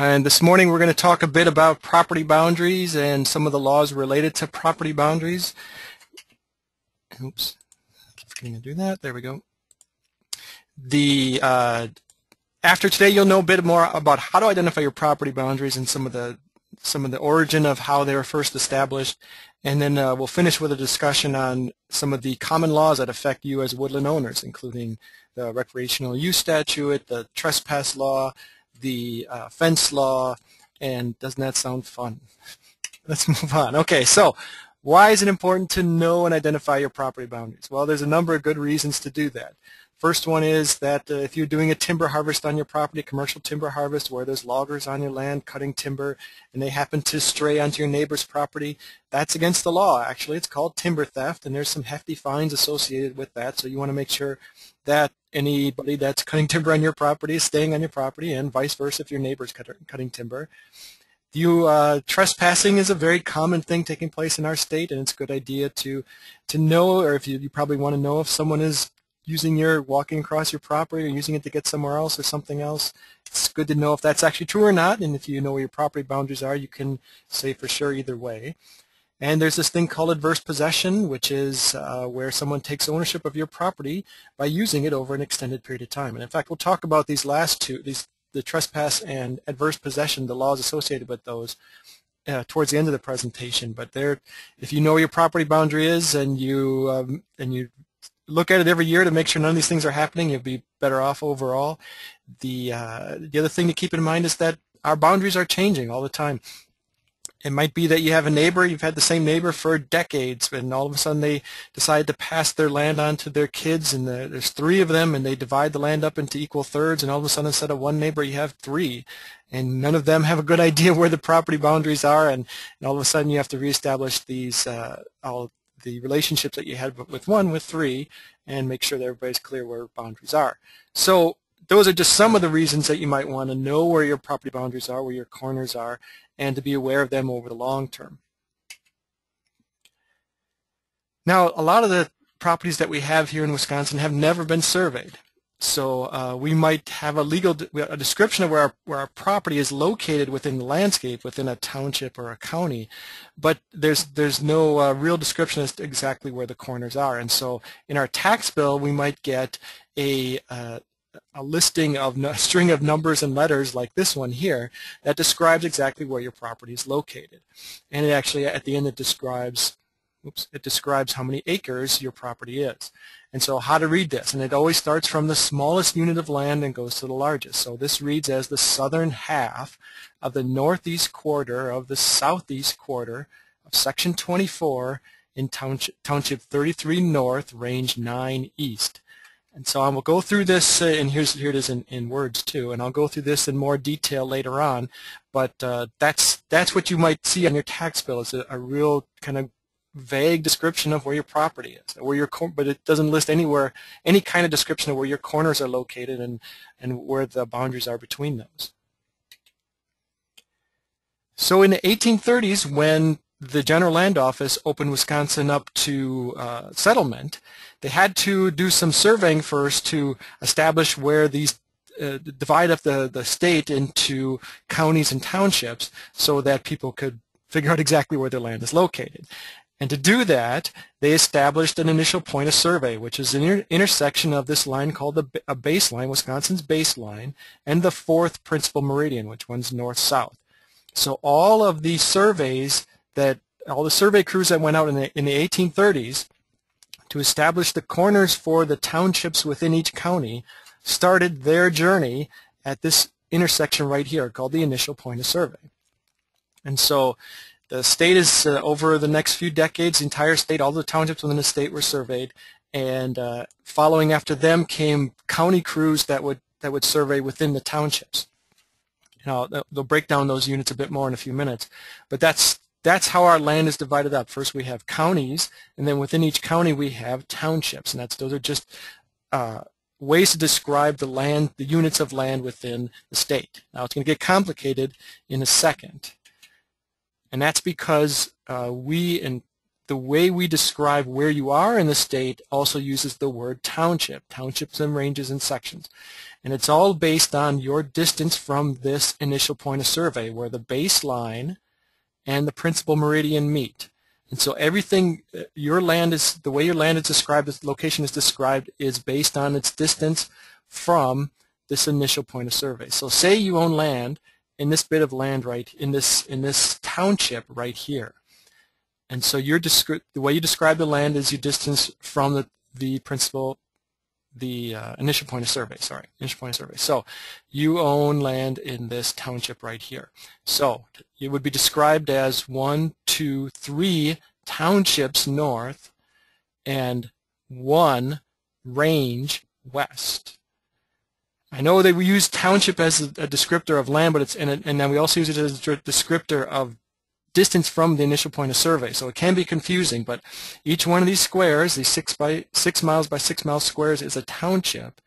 And this morning we're going to talk a bit about property boundaries and some of the laws related to property boundaries. Oops, forgetting to do that. There we go. The uh, after today you'll know a bit more about how to identify your property boundaries and some of the some of the origin of how they were first established and then uh, we'll finish with a discussion on some of the common laws that affect you as woodland owners, including the recreational use statute, the trespass law, the uh, fence law, and doesn't that sound fun? Let's move on. Okay, so why is it important to know and identify your property boundaries? Well, there's a number of good reasons to do that. First one is that uh, if you're doing a timber harvest on your property, commercial timber harvest, where there's loggers on your land cutting timber, and they happen to stray onto your neighbor's property, that's against the law. Actually, it's called timber theft, and there's some hefty fines associated with that. So you want to make sure that anybody that's cutting timber on your property is staying on your property, and vice versa if your neighbor's cutting timber. You uh, trespassing is a very common thing taking place in our state, and it's a good idea to to know, or if you, you probably want to know if someone is using your walking across your property or using it to get somewhere else or something else. It's good to know if that's actually true or not, and if you know where your property boundaries are, you can say for sure either way. And there's this thing called adverse possession, which is uh, where someone takes ownership of your property by using it over an extended period of time. And in fact, we'll talk about these last two, these the trespass and adverse possession, the laws associated with those, uh, towards the end of the presentation. But there, if you know where your property boundary is and you um, and you look at it every year to make sure none of these things are happening, you'll be better off overall. The, uh, the other thing to keep in mind is that our boundaries are changing all the time. It might be that you have a neighbor, you've had the same neighbor for decades, and all of a sudden they decide to pass their land on to their kids, and the, there's three of them, and they divide the land up into equal thirds, and all of a sudden instead of one neighbor, you have three, and none of them have a good idea where the property boundaries are, and, and all of a sudden you have to reestablish these uh, all the relationships that you had with one with three and make sure that everybody's clear where boundaries are. So those are just some of the reasons that you might want to know where your property boundaries are, where your corners are, and to be aware of them over the long term. Now, a lot of the properties that we have here in Wisconsin have never been surveyed. So uh, we might have a legal a description of where our, where our property is located within the landscape, within a township or a county, but there's there's no uh, real description as to exactly where the corners are. And so in our tax bill, we might get a uh, a listing of a string of numbers and letters like this one here that describes exactly where your property is located. And it actually at the end it describes oops, it describes how many acres your property is. And so how to read this, and it always starts from the smallest unit of land and goes to the largest. So this reads as the southern half of the northeast quarter of the southeast quarter of section 24 in township, township 33 north, range 9 east. And so I will go through this, uh, and here's, here it is in, in words too, and I'll go through this in more detail later on, but uh, that's, that's what you might see on your tax bill is a, a real kind of vague description of where your property is, where your but it doesn't list anywhere any kind of description of where your corners are located and and where the boundaries are between those. So in the 1830s, when the General Land Office opened Wisconsin up to uh, settlement, they had to do some surveying first to establish where these uh, divide up the, the state into counties and townships so that people could figure out exactly where their land is located. And to do that, they established an initial point of survey, which is an inter intersection of this line called the, a baseline, Wisconsin's baseline, and the fourth principal meridian, which runs north-south. So all of these surveys that, all the survey crews that went out in the, in the 1830s to establish the corners for the townships within each county started their journey at this intersection right here called the initial point of survey. And so the state is, uh, over the next few decades, the entire state, all the townships within the state were surveyed, and uh, following after them came county crews that would, that would survey within the townships. Now, they'll break down those units a bit more in a few minutes, but that's, that's how our land is divided up. First we have counties, and then within each county we have townships, and that's, those are just uh, ways to describe the land, the units of land within the state. Now it's going to get complicated in a second. And that's because uh, we, and the way we describe where you are in the state also uses the word township, townships and ranges and sections. And it's all based on your distance from this initial point of survey where the baseline and the principal meridian meet. And so everything, uh, your land is, the way your land is described, the location is described, is based on its distance from this initial point of survey. So say you own land in this bit of land right, in this, in this township right here. And so your the way you describe the land is your distance from the, the principal, the uh, initial point of survey, sorry, initial point of survey. So you own land in this township right here. So it would be described as one, two, three townships north and one range west. I know that we use township as a, descriptor of land, but it's and, and then we also use it as a descriptor of distance from the initial point of survey. So it can be confusing, but each one of these squares, these six by six miles by six miles squares, is a township,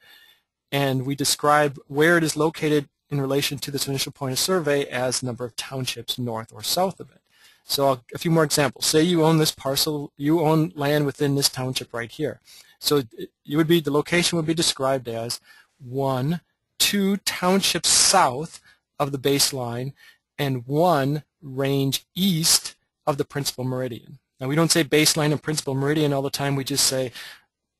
and we describe where it is located in relation to this initial point of survey as number of townships north or south of it. So I'll, a few more examples. Say you own this parcel, you own land within this township right here. So you would be the location would be described as one, two townships south of the baseline, and one range east of the principal meridian. Now we don't say baseline and principal meridian all the time, we just say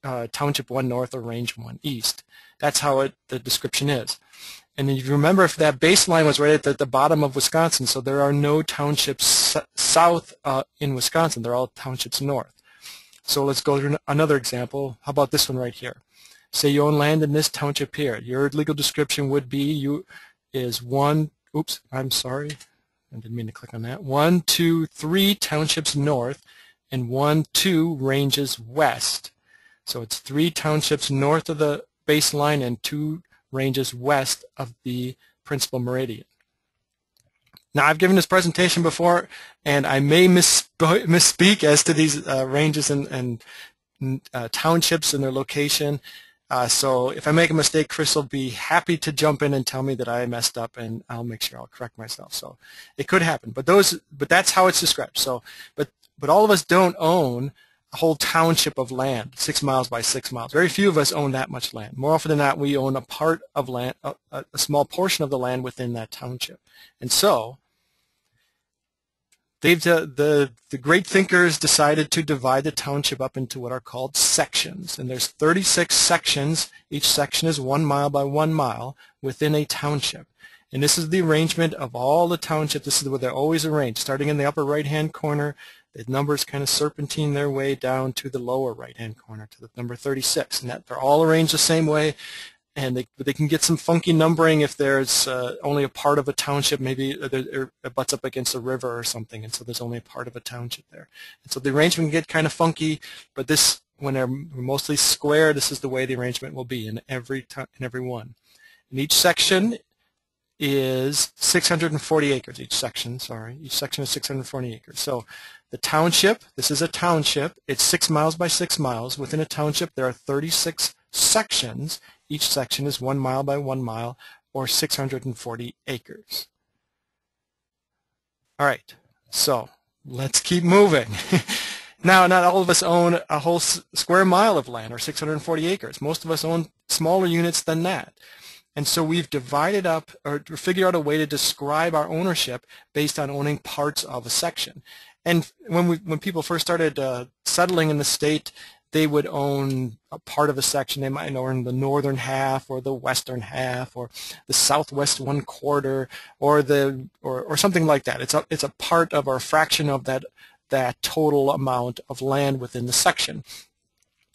uh, township 1 north or range 1 east. That's how it, the description is. And if you remember if that baseline was right at the, the bottom of Wisconsin, so there are no townships south uh, in Wisconsin, they're all townships north. So let's go to another example. How about this one right here? Say you own land in this township here. Your legal description would be you is one, oops, I'm sorry, I didn't mean to click on that. One, two, three townships north and one, two ranges west. So it's three townships north of the baseline and two ranges west of the principal meridian. Now I've given this presentation before and I may misspeak as to these uh, ranges and, and uh, townships and their location. Uh, so if I make a mistake, Chris will be happy to jump in and tell me that I messed up, and I'll make sure I'll correct myself. So it could happen, but those, but that's how it's described. So, but but all of us don't own a whole township of land, six miles by six miles. Very few of us own that much land. More often than not, we own a part of land, a, a small portion of the land within that township. And so They've uh, the the great thinkers decided to divide the township up into what are called sections, and there's 36 sections. Each section is one mile by one mile within a township, and this is the arrangement of all the townships. This is where they're always arranged. Starting in the upper right-hand corner, the numbers kind of serpentine their way down to the lower right-hand corner to the number 36, and that they're all arranged the same way and they, they can get some funky numbering if there's uh, only a part of a township, maybe it butts up against a river or something, and so there's only a part of a township there. And so the arrangement can get kind of funky, but this, when they're mostly square, this is the way the arrangement will be in every, in every one. And each section is 640 acres, each section, sorry. Each section is 640 acres. So the township, this is a township, it's six miles by six miles. Within a township, there are 36 sections, each section is one mile by one mile or 640 acres. All right, so let's keep moving. now, not all of us own a whole square mile of land or 640 acres. Most of us own smaller units than that. And so we've divided up or figured out a way to describe our ownership based on owning parts of a section. And when we, when people first started uh, settling in the state, they would own a part of a section. They might own the northern half or the western half or the southwest one quarter or the or, or something like that. It's a it's a part of or a fraction of that that total amount of land within the section.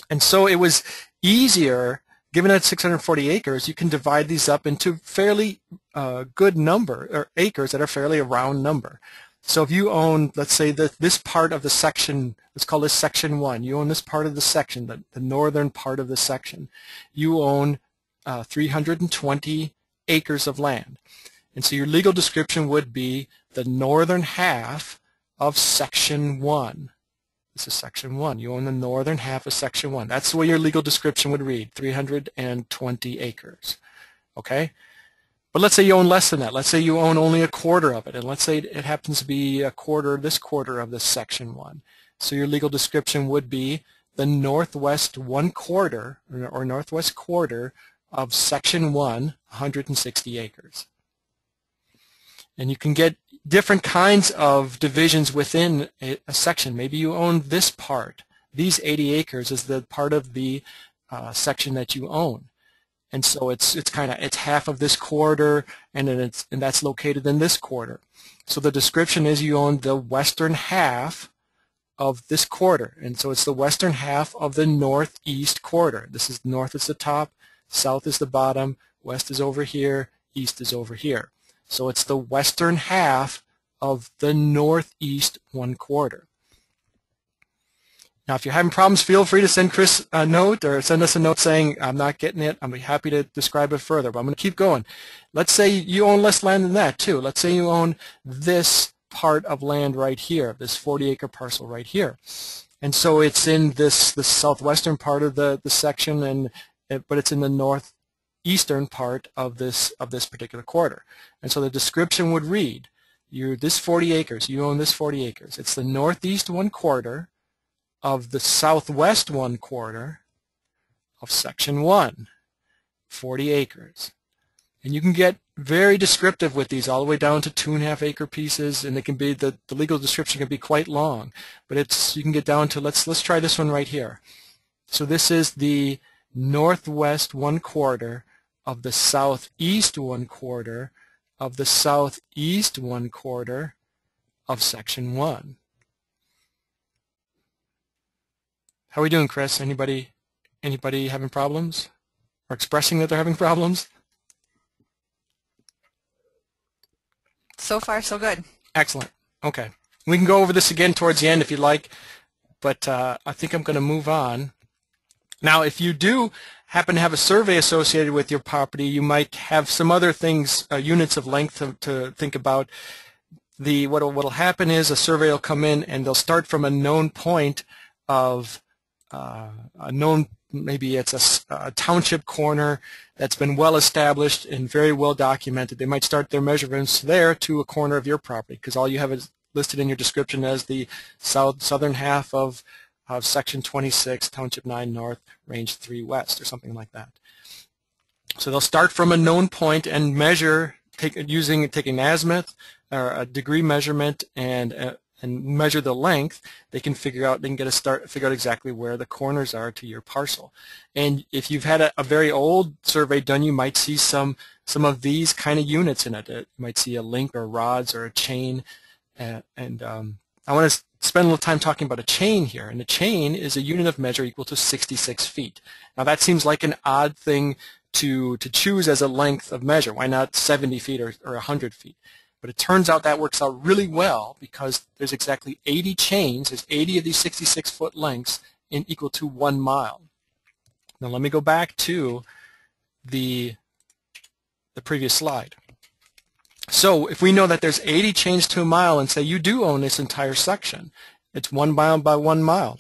And so it was easier, given that 640 acres, you can divide these up into fairly uh, good number or acres that are fairly a round number. So if you own, let's say, that this part of the section, let's call this section one, you own this part of the section, the, the northern part of the section, you own uh, 320 acres of land. And so your legal description would be the northern half of section one. This is section one. You own the northern half of section one. That's the way your legal description would read, 320 acres. Okay? But let's say you own less than that. Let's say you own only a quarter of it, and let's say it happens to be a quarter, this quarter of this section one. So your legal description would be the northwest one quarter or northwest quarter of section 1, 160 acres. And you can get different kinds of divisions within a, a section. Maybe you own this part. These 80 acres is the part of the uh, section that you own. And so it's it's kind of it's half of this quarter, and then it's and that's located in this quarter. So the description is you own the western half of this quarter, and so it's the western half of the northeast quarter. This is north is the top, south is the bottom, west is over here, east is over here. So it's the western half of the northeast one quarter. Now, if you're having problems, feel free to send Chris a note or send us a note saying, I'm not getting it. Be happy to describe it further, but I'm going to keep going. Let's say you own less land than that, too. Let's say you own this part of land right here, this 40-acre parcel right here. And so it's in this the southwestern part of the, the section, and but it's in the northeastern part of this of this particular quarter. And so the description would read, you this 40 acres, you own this 40 acres. It's the northeast one quarter of the southwest one quarter of section 1, 40 acres. And you can get very descriptive with these all the way down to two and a half acre pieces and it can be the, the legal description can be quite long but it's you can get down to let's let's try this one right here so this is the northwest one quarter of the southeast one quarter of the southeast one quarter of section 1 How are we doing, Chris? Anybody, anybody having problems or expressing that they're having problems? So far, so good. Excellent. Okay. We can go over this again towards the end if you'd like, but uh, I think I'm going to move on. Now, if you do happen to have a survey associated with your property, you might have some other things, uh, units of length to, to think about. The what will happen is a survey will come in and they'll start from a known point of uh, a known, maybe it's a, a, township corner that's been well established and very well documented. They might start their measurements there to a corner of your property because all you have is listed in your description as the south southern half of, of section 26, township 9 north, range 3 west or something like that. So they'll start from a known point and measure take, using taking azimuth or a degree measurement and uh, and measure the length, they can figure out, they can get a start, figure out exactly where the corners are to your parcel. And if you've had a, a very old survey done, you might see some, some of these kind of units in it. You might see a link or rods or a chain. Uh, and um, I want to spend a little time talking about a chain here. And a chain is a unit of measure equal to 66 feet. Now that seems like an odd thing to, to choose as a length of measure. Why not 70 feet or, or 100 feet? But it turns out that works out really well because there's exactly 80 chains, there's 80 of these 66-foot lengths in equal to one mile. Now let me go back to the, the previous slide. So if we know that there's 80 chains to a mile and say you do own this entire section, it's one mile by one mile.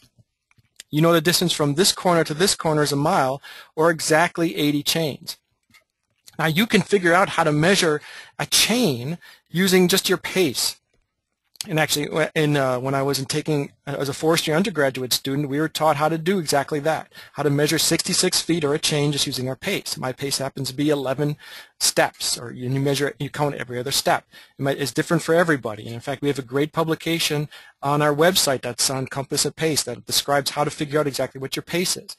You know the distance from this corner to this corner is a mile or exactly 80 chains. Now you can figure out how to measure a chain using just your pace. And actually, in, uh, when I was in taking as a forestry undergraduate student, we were taught how to do exactly that, how to measure 66 feet or a chain just using our pace. My pace happens to be 11 steps, or you measure you count every other step. It's different for everybody. And in fact, we have a great publication on our website that's on Compass and Pace that describes how to figure out exactly what your pace is.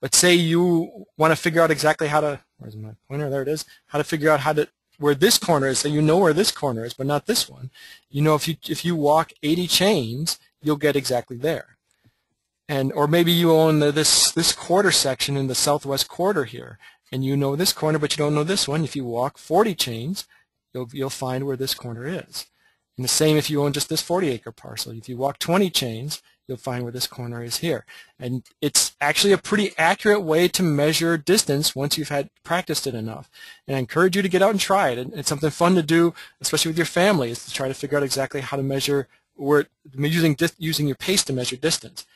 But say you want to figure out exactly how to, where's my pointer? There it is. How to figure out how to where this corner is, so you know where this corner is, but not this one. You know if you if you walk 80 chains, you'll get exactly there. And or maybe you own the, this this quarter section in the southwest quarter here, and you know this corner, but you don't know this one. If you walk 40 chains, you'll you'll find where this corner is. And the same if you own just this 40 acre parcel. If you walk 20 chains, you'll find where this corner is here. And it's actually a pretty accurate way to measure distance once you've had practiced it enough. And I encourage you to get out and try it. And it's something fun to do, especially with your family, is to try to figure out exactly how to measure or using using your pace to measure distance.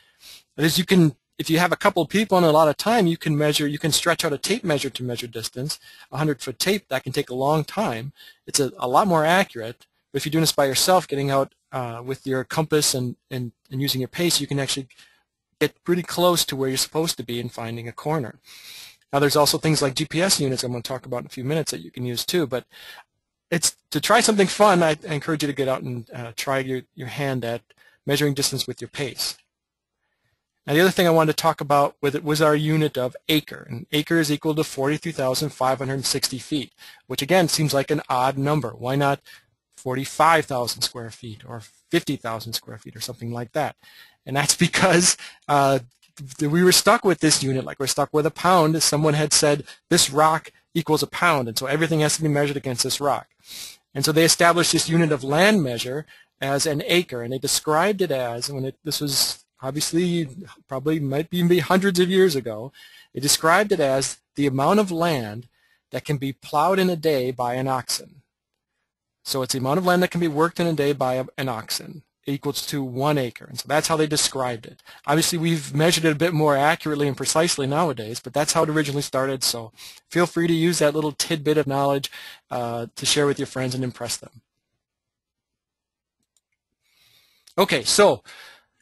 Is, you can if you have a couple of people and a lot of time, you can measure, you can stretch out a tape measure to measure distance. A 100-foot tape, that can take a long time. It's a, a lot more accurate. But if you're doing this by yourself, getting out uh, with your compass and, and, and using your pace, you can actually get pretty close to where you're supposed to be in finding a corner. Now there's also things like GPS units I'm going to talk about in a few minutes that you can use too, but it's to try something fun, I, I encourage you to get out and uh, try your, your hand at measuring distance with your pace. Now the other thing I wanted to talk about with it was our unit of acre. And acre is equal to 43,560 feet, which again seems like an odd number. Why not 45,000 square feet or 50,000 square feet or something like that? And that's because uh, we were stuck with this unit like we're stuck with a pound. Someone had said this rock equals a pound, and so everything has to be measured against this rock. And so they established this unit of land measure as an acre, and they described it as, when it, this was obviously probably might be hundreds of years ago, they described it as the amount of land that can be plowed in a day by an oxen. So it's the amount of land that can be worked in a day by an oxen equals to one acre. And so that's how they described it. Obviously, we've measured it a bit more accurately and precisely nowadays, but that's how it originally started. So feel free to use that little tidbit of knowledge uh, to share with your friends and impress them. Okay, so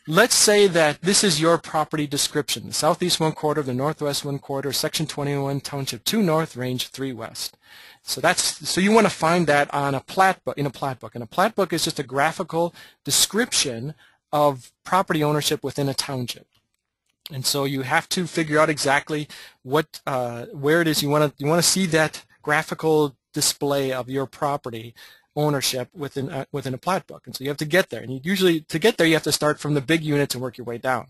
let's say that this is your property description. The southeast one quarter, the northwest one quarter, section 21, township 2 north, range 3 west. So that's so you want to find that on a plat book in a plat book. And a plat book is just a graphical description of property ownership within a township. And so you have to figure out exactly what uh, where it is you want to you want to see that graphical display of your property ownership within uh, within a plat book. And so you have to get there. And you usually to get there you have to start from the big units and work your way down.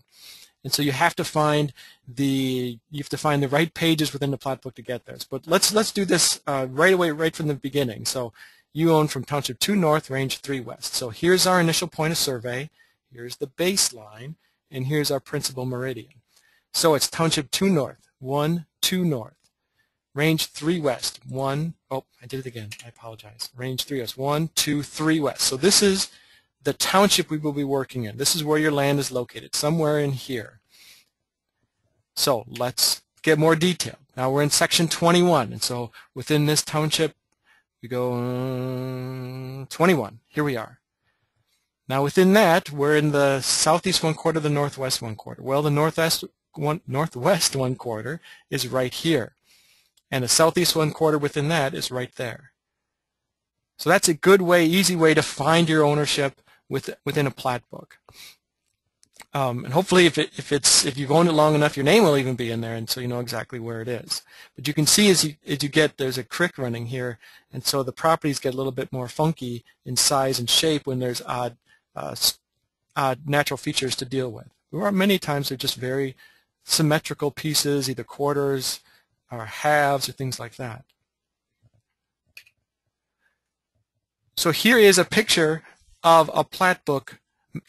And so you have to find the you have to find the right pages within the plat book to get there. But let's let's do this uh, right away, right from the beginning. So you own from Township 2 North, Range 3 West. So here's our initial point of survey. Here's the baseline, and here's our principal meridian. So it's Township 2 North, 1, 2 North. Range 3 West, 1, oh, I did it again. I apologize. Range 3 West, 1, 2, 3 West. So this is the township we will be working in. This is where your land is located, somewhere in here. So let's get more detail. Now we're in section 21, and so within this township, we go uh, 21. Here we are. Now within that, we're in the southeast one quarter, the northwest one quarter. Well, the northwest one, northwest one quarter is right here, and the southeast one quarter within that is right there. So that's a good way, easy way to find your ownership with, within a plat book. Um, and hopefully, if, it, if it's if you've owned it long enough, your name will even be in there, and so you know exactly where it is. But you can see as you as you get there's a creek running here, and so the properties get a little bit more funky in size and shape when there's odd uh, odd natural features to deal with. There are many times they're just very symmetrical pieces, either quarters or halves or things like that. So here is a picture of a plat book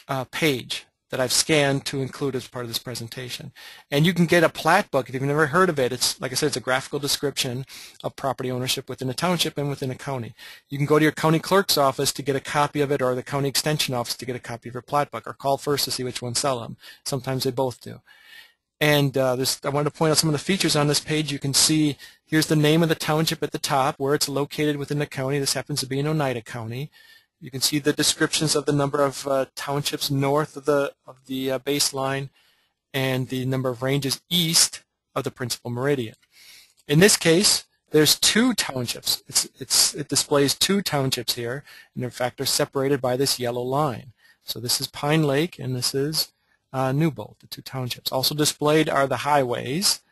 uh, page that I've scanned to include as part of this presentation. And you can get a plat book if you've never heard of it. It's like I said, it's a graphical description of property ownership within a township and within a county. You can go to your county clerk's office to get a copy of it or the county extension office to get a copy of your plat book or call first to see which ones sell them. Sometimes they both do. And uh, this, I wanted to point out some of the features on this page. You can see here's the name of the township at the top, where it's located within the county. This happens to be in Oneida County. You can see the descriptions of the number of uh, townships north of the, of the uh, baseline and the number of ranges east of the principal meridian. In this case, there's two townships. It's, it's, it displays two townships here, and in fact they're separated by this yellow line. So this is Pine Lake, and this is uh, Newbold, the two townships. Also displayed are the highways.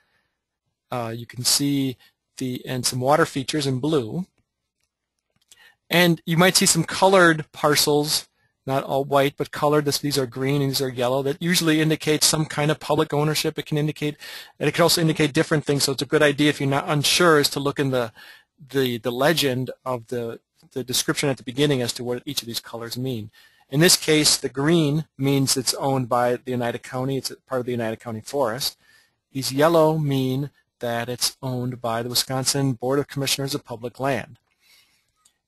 Uh, you can see the and some water features in blue. And you might see some colored parcels, not all white, but colored. This, these are green and these are yellow. That usually indicates some kind of public ownership. It can indicate, and it can also indicate different things. So it's a good idea if you're not unsure is to look in the, the, the legend of the, the description at the beginning as to what each of these colors mean. In this case, the green means it's owned by the Oneida County. It's part of the Oneida County Forest. These yellow mean that it's owned by the Wisconsin Board of Commissioners of Public Land.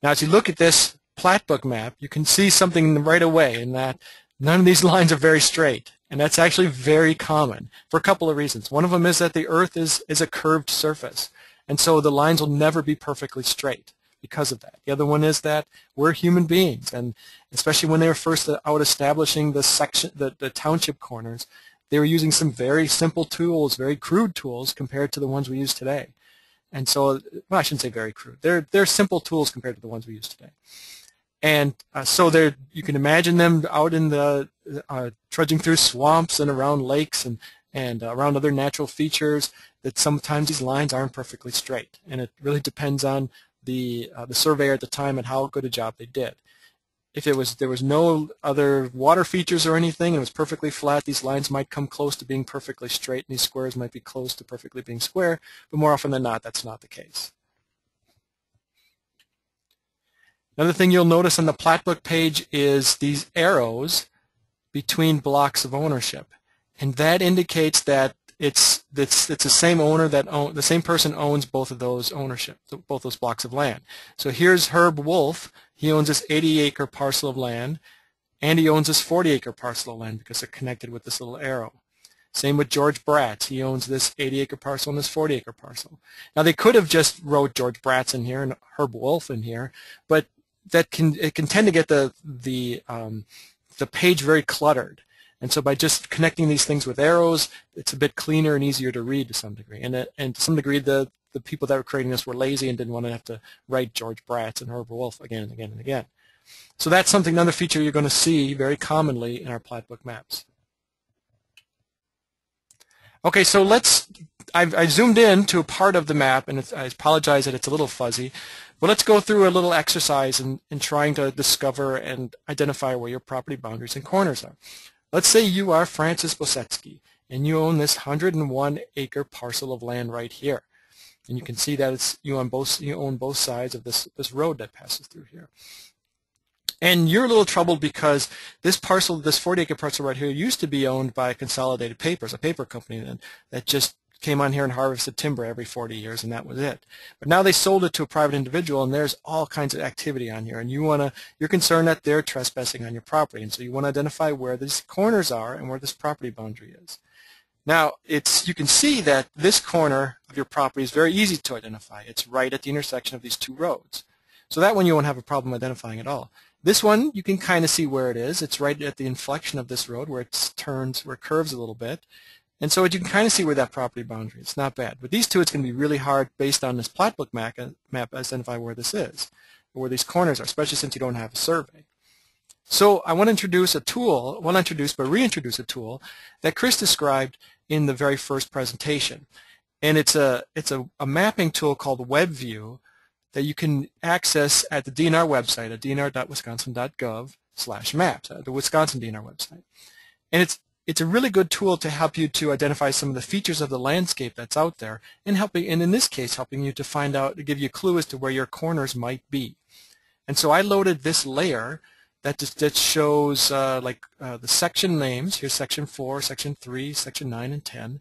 Now, as you look at this plat book map, you can see something right away in that none of these lines are very straight. And that's actually very common for a couple of reasons. One of them is that the Earth is, is a curved surface. And so the lines will never be perfectly straight. Because of that. The other one is that we're human beings, and especially when they were first out establishing the section, the, the township corners, they were using some very simple tools, very crude tools compared to the ones we use today. And so, well, I shouldn't say very crude. They're they're simple tools compared to the ones we use today. And uh, so they're you can imagine them out in the uh, trudging through swamps and around lakes and and uh, around other natural features. That sometimes these lines aren't perfectly straight, and it really depends on the uh, the surveyor at the time and how good a job they did. If it was there was no other water features or anything and it was perfectly flat, these lines might come close to being perfectly straight and these squares might be close to perfectly being square, but more often than not, that's not the case. Another thing you'll notice on the plat book page is these arrows between blocks of ownership. And that indicates that it's it's it's the same owner that own the same person owns both of those ownership both those blocks of land. So here's Herb Wolf. He owns this 80 acre parcel of land, and he owns this 40 acre parcel of land because they're connected with this little arrow. Same with George Bratz. He owns this 80 acre parcel and this 40 acre parcel. Now they could have just wrote George Bratz in here and Herb Wolf in here, but that can it can tend to get the the um, the page very cluttered. And so by just connecting these things with arrows, it's a bit cleaner and easier to read to some degree. And, uh, and to some degree, the, the people that were creating this were lazy and didn't want to have to write George Bratz and Herbert Wolf again and again and again. So that's something, another feature you're going to see very commonly in our Platbook maps. Okay, so let's, I've, I zoomed in to a part of the map, and I apologize that it's a little fuzzy, but let's go through a little exercise in, in trying to discover and identify where your property boundaries and corners are. Let's say you are Francis Bosetsky and you own this 101 acre parcel of land right here. And you can see that it's you own both you own both sides of this this road that passes through here. And you're a little troubled because this parcel, this 40 acre parcel right here used to be owned by Consolidated Papers, a paper company that, that just came on here and harvested timber every 40 years, and that was it. But now they sold it to a private individual, and there's all kinds of activity on here, and you want to, you're concerned that they're trespassing on your property, and so you want to identify where these corners are and where this property boundary is. Now, it's you can see that this corner of your property is very easy to identify. It's right at the intersection of these two roads. So that one you won't have a problem identifying at all. This one, you can kind of see where it is. It's right at the inflection of this road where it turns, where it curves a little bit. And so you can kind of see where that property boundary is. Not bad. But these two, it's going to be really hard based on this plat book map, uh, map identify where this is, or where these corners are, especially since you don't have a survey. So I want to introduce a tool, well not introduce, but reintroduce a tool that Chris described in the very first presentation. And it's a, it's a, a mapping tool called WebView that you can access at the DNR website at dnr.wisconsin.gov slash maps, uh, the Wisconsin DNR website. And it's it's a really good tool to help you to identify some of the features of the landscape that's out there and helping and in this case helping you to find out to give you a clue as to where your corners might be. And so I loaded this layer that just that shows uh, like uh, the section names. Here's section four, section three, section nine, and ten,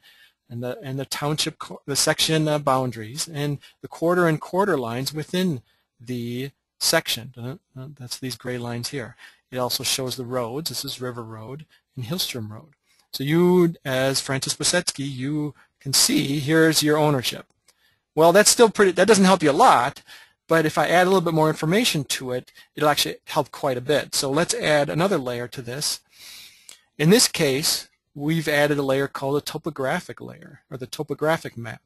and the and the township the section uh, boundaries and the quarter and quarter lines within the section. Uh, uh, that's these gray lines here. It also shows the roads. This is River Road and Hillstrom Road. So you, as Francis Bosetsky, you can see here's your ownership. Well, that's still pretty, that doesn't help you a lot, but if I add a little bit more information to it, it'll actually help quite a bit. So let's add another layer to this. In this case, we've added a layer called a topographic layer, or the topographic map.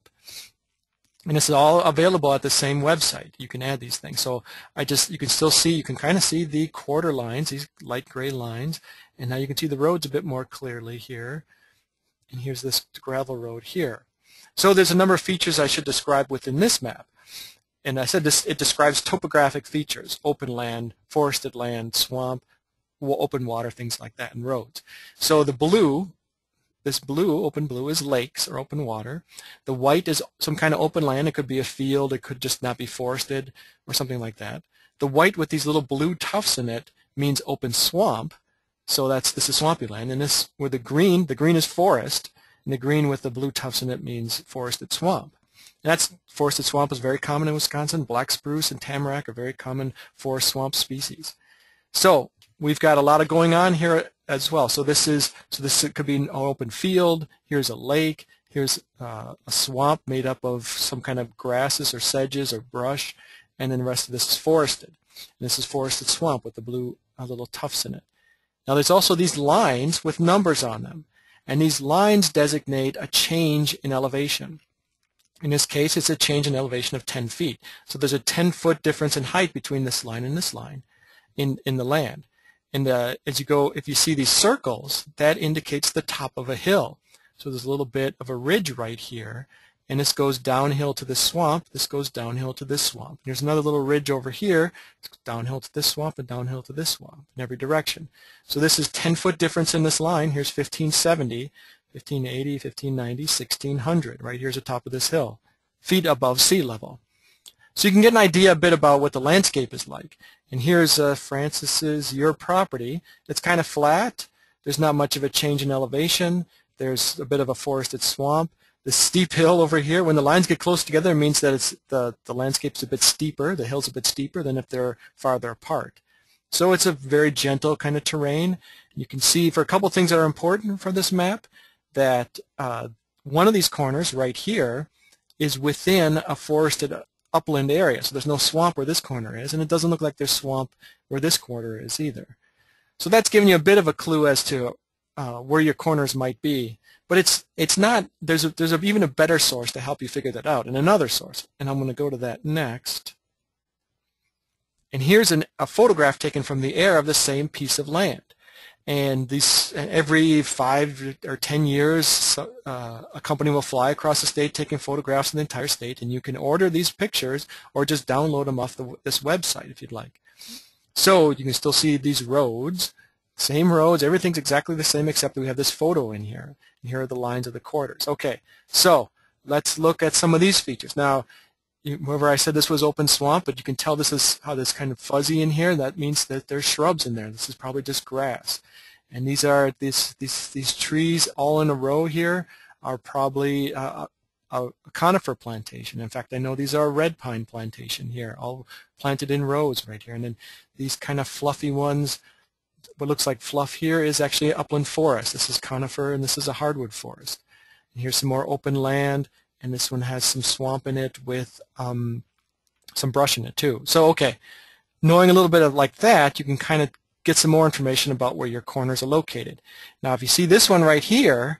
And this is all available at the same website. You can add these things. So I just, you can still see, you can kind of see the quarter lines, these light gray lines, and now you can see the roads a bit more clearly here. And here's this gravel road here. So there's a number of features I should describe within this map. And I said this, it describes topographic features, open land, forested land, swamp, open water, things like that, and roads. So the blue, this blue, open blue, is lakes or open water. The white is some kind of open land. It could be a field. It could just not be forested or something like that. The white with these little blue tufts in it means open swamp. So that's this is swampy land, and this where the green, the green is forest, and the green with the blue tufts in it means forested swamp. And that's forested swamp is very common in Wisconsin. Black spruce and tamarack are very common forest swamp species. So we've got a lot of going on here as well. So this is so this could be an open field. Here's a lake. Here's uh, a swamp made up of some kind of grasses or sedges or brush, and then the rest of this is forested. And this is forested swamp with the blue uh, little tufts in it. Now there's also these lines with numbers on them, and these lines designate a change in elevation. In this case, it's a change in elevation of 10 feet. So there's a 10-foot difference in height between this line and this line in, in the land. And uh, as you go, if you see these circles, that indicates the top of a hill. So there's a little bit of a ridge right here, and this goes downhill to this swamp. This goes downhill to this swamp. There's another little ridge over here. It's downhill to this swamp and downhill to this swamp in every direction. So this is 10-foot difference in this line. Here's 1570. 1580, 1590, 1600. Right here's the top of this hill, feet above sea level. So you can get an idea a bit about what the landscape is like. And here's uh, Francis's your property. It's kind of flat. There's not much of a change in elevation. There's a bit of a forested swamp. The steep hill over here, when the lines get close together, it means that it's the, the landscape's a bit steeper, the hill's a bit steeper than if they're farther apart. So it's a very gentle kind of terrain. You can see for a couple things that are important for this map, that uh, one of these corners right here is within a forested upland area. So there's no swamp where this corner is, and it doesn't look like there's swamp where this corner is either. So that's giving you a bit of a clue as to uh, where your corners might be. But it's it's not, there's, a, there's a, even a better source to help you figure that out, and another source. And I'm going to go to that next. And here's an, a photograph taken from the air of the same piece of land and these every five or ten years uh, a company will fly across the state taking photographs of the entire state and you can order these pictures or just download them off the, this website if you'd like so you can still see these roads same roads everything's exactly the same except that we have this photo in here and here are the lines of the quarters okay so let's look at some of these features now Remember I said this was open swamp, but you can tell this is how this kind of fuzzy in here. That means that there's shrubs in there. This is probably just grass. And these are these these these trees all in a row here are probably a, a conifer plantation. In fact, I know these are a red pine plantation here, all planted in rows right here. And then these kind of fluffy ones, what looks like fluff here is actually upland forest. This is conifer and this is a hardwood forest. And here's some more open land and this one has some swamp in it with um, some brush in it too. So okay, knowing a little bit of like that, you can kind of get some more information about where your corners are located. Now if you see this one right here,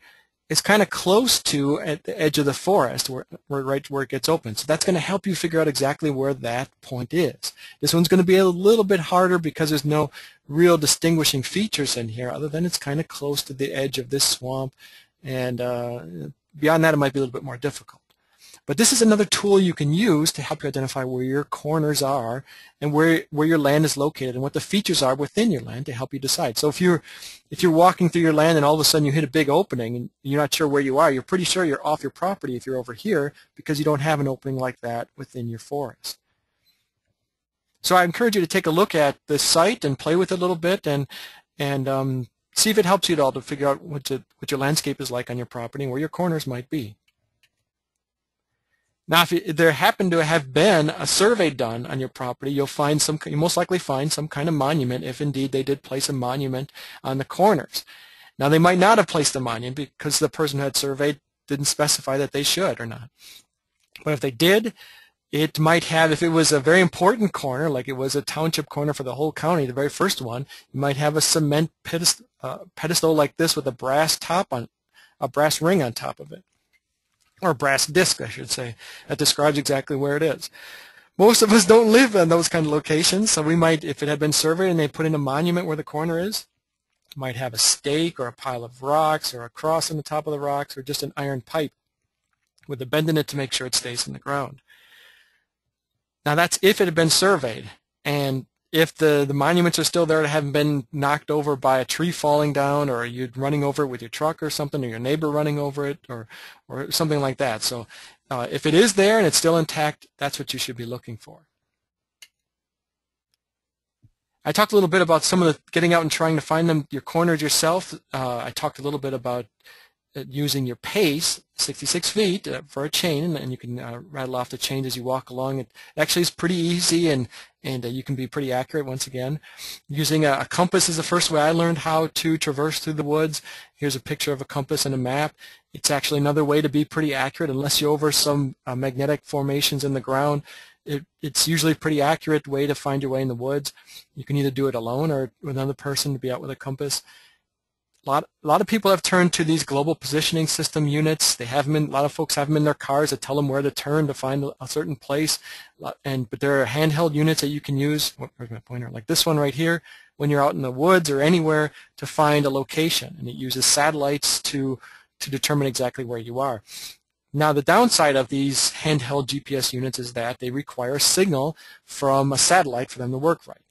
it's kind of close to at the edge of the forest where, where, right where it gets open. So that's going to help you figure out exactly where that point is. This one's going to be a little bit harder because there's no real distinguishing features in here other than it's kind of close to the edge of this swamp and uh, Beyond that, it might be a little bit more difficult. But this is another tool you can use to help you identify where your corners are and where, where your land is located and what the features are within your land to help you decide. So if you're, if you're walking through your land and all of a sudden you hit a big opening and you're not sure where you are, you're pretty sure you're off your property if you're over here because you don't have an opening like that within your forest. So I encourage you to take a look at this site and play with it a little bit and, and um, See if it helps you at all to figure out what, to, what your landscape is like on your property and where your corners might be. Now, if, there happened to have been a survey done on your property, you'll find some. You most likely find some kind of monument, if indeed they did place a monument on the corners. Now, they might not have placed a monument because the person who had surveyed didn't specify that they should or not. But if they did, it might have, if it was a very important corner, like it was a township corner for the whole county, the very first one, you might have a cement pedestal, uh, pedestal like this with a brass top on, a brass ring on top of it, or brass disc, I should say, that describes exactly where it is. Most of us don't live in those kind of locations, so we might, if it had been surveyed and they put in a monument where the corner is, might have a stake or a pile of rocks or a cross on the top of the rocks or just an iron pipe with a bend in it to make sure it stays in the ground. Now that's if it had been surveyed and if the, the monuments are still there that haven't been knocked over by a tree falling down or you running over it with your truck or something or your neighbor running over it or, or something like that. So uh, if it is there and it's still intact, that's what you should be looking for. I talked a little bit about some of the getting out and trying to find them, your corners yourself. Uh, I talked a little bit about using your pace, 66 feet uh, for a chain, and you can uh, rattle off the chain as you walk along. It actually is pretty easy, and and uh, you can be pretty accurate once again. Using a, a, compass is the first way I learned how to traverse through the woods. Here's a picture of a compass and a map. It's actually another way to be pretty accurate, unless you're over some uh, magnetic formations in the ground. it, it's usually a pretty accurate way to find your way in the woods. You can either do it alone or with another person to be out with a compass. A lot, a lot of people have turned to these global positioning system units. They have them in, a lot of folks have them in their cars that tell them where to turn to find a, certain place. And but there are handheld units that you can use. Where's my pointer? Like this one right here. When you're out in the woods or anywhere to find a location, and it uses satellites to to determine exactly where you are. Now the downside of these handheld GPS units is that they require a signal from a satellite for them to work right.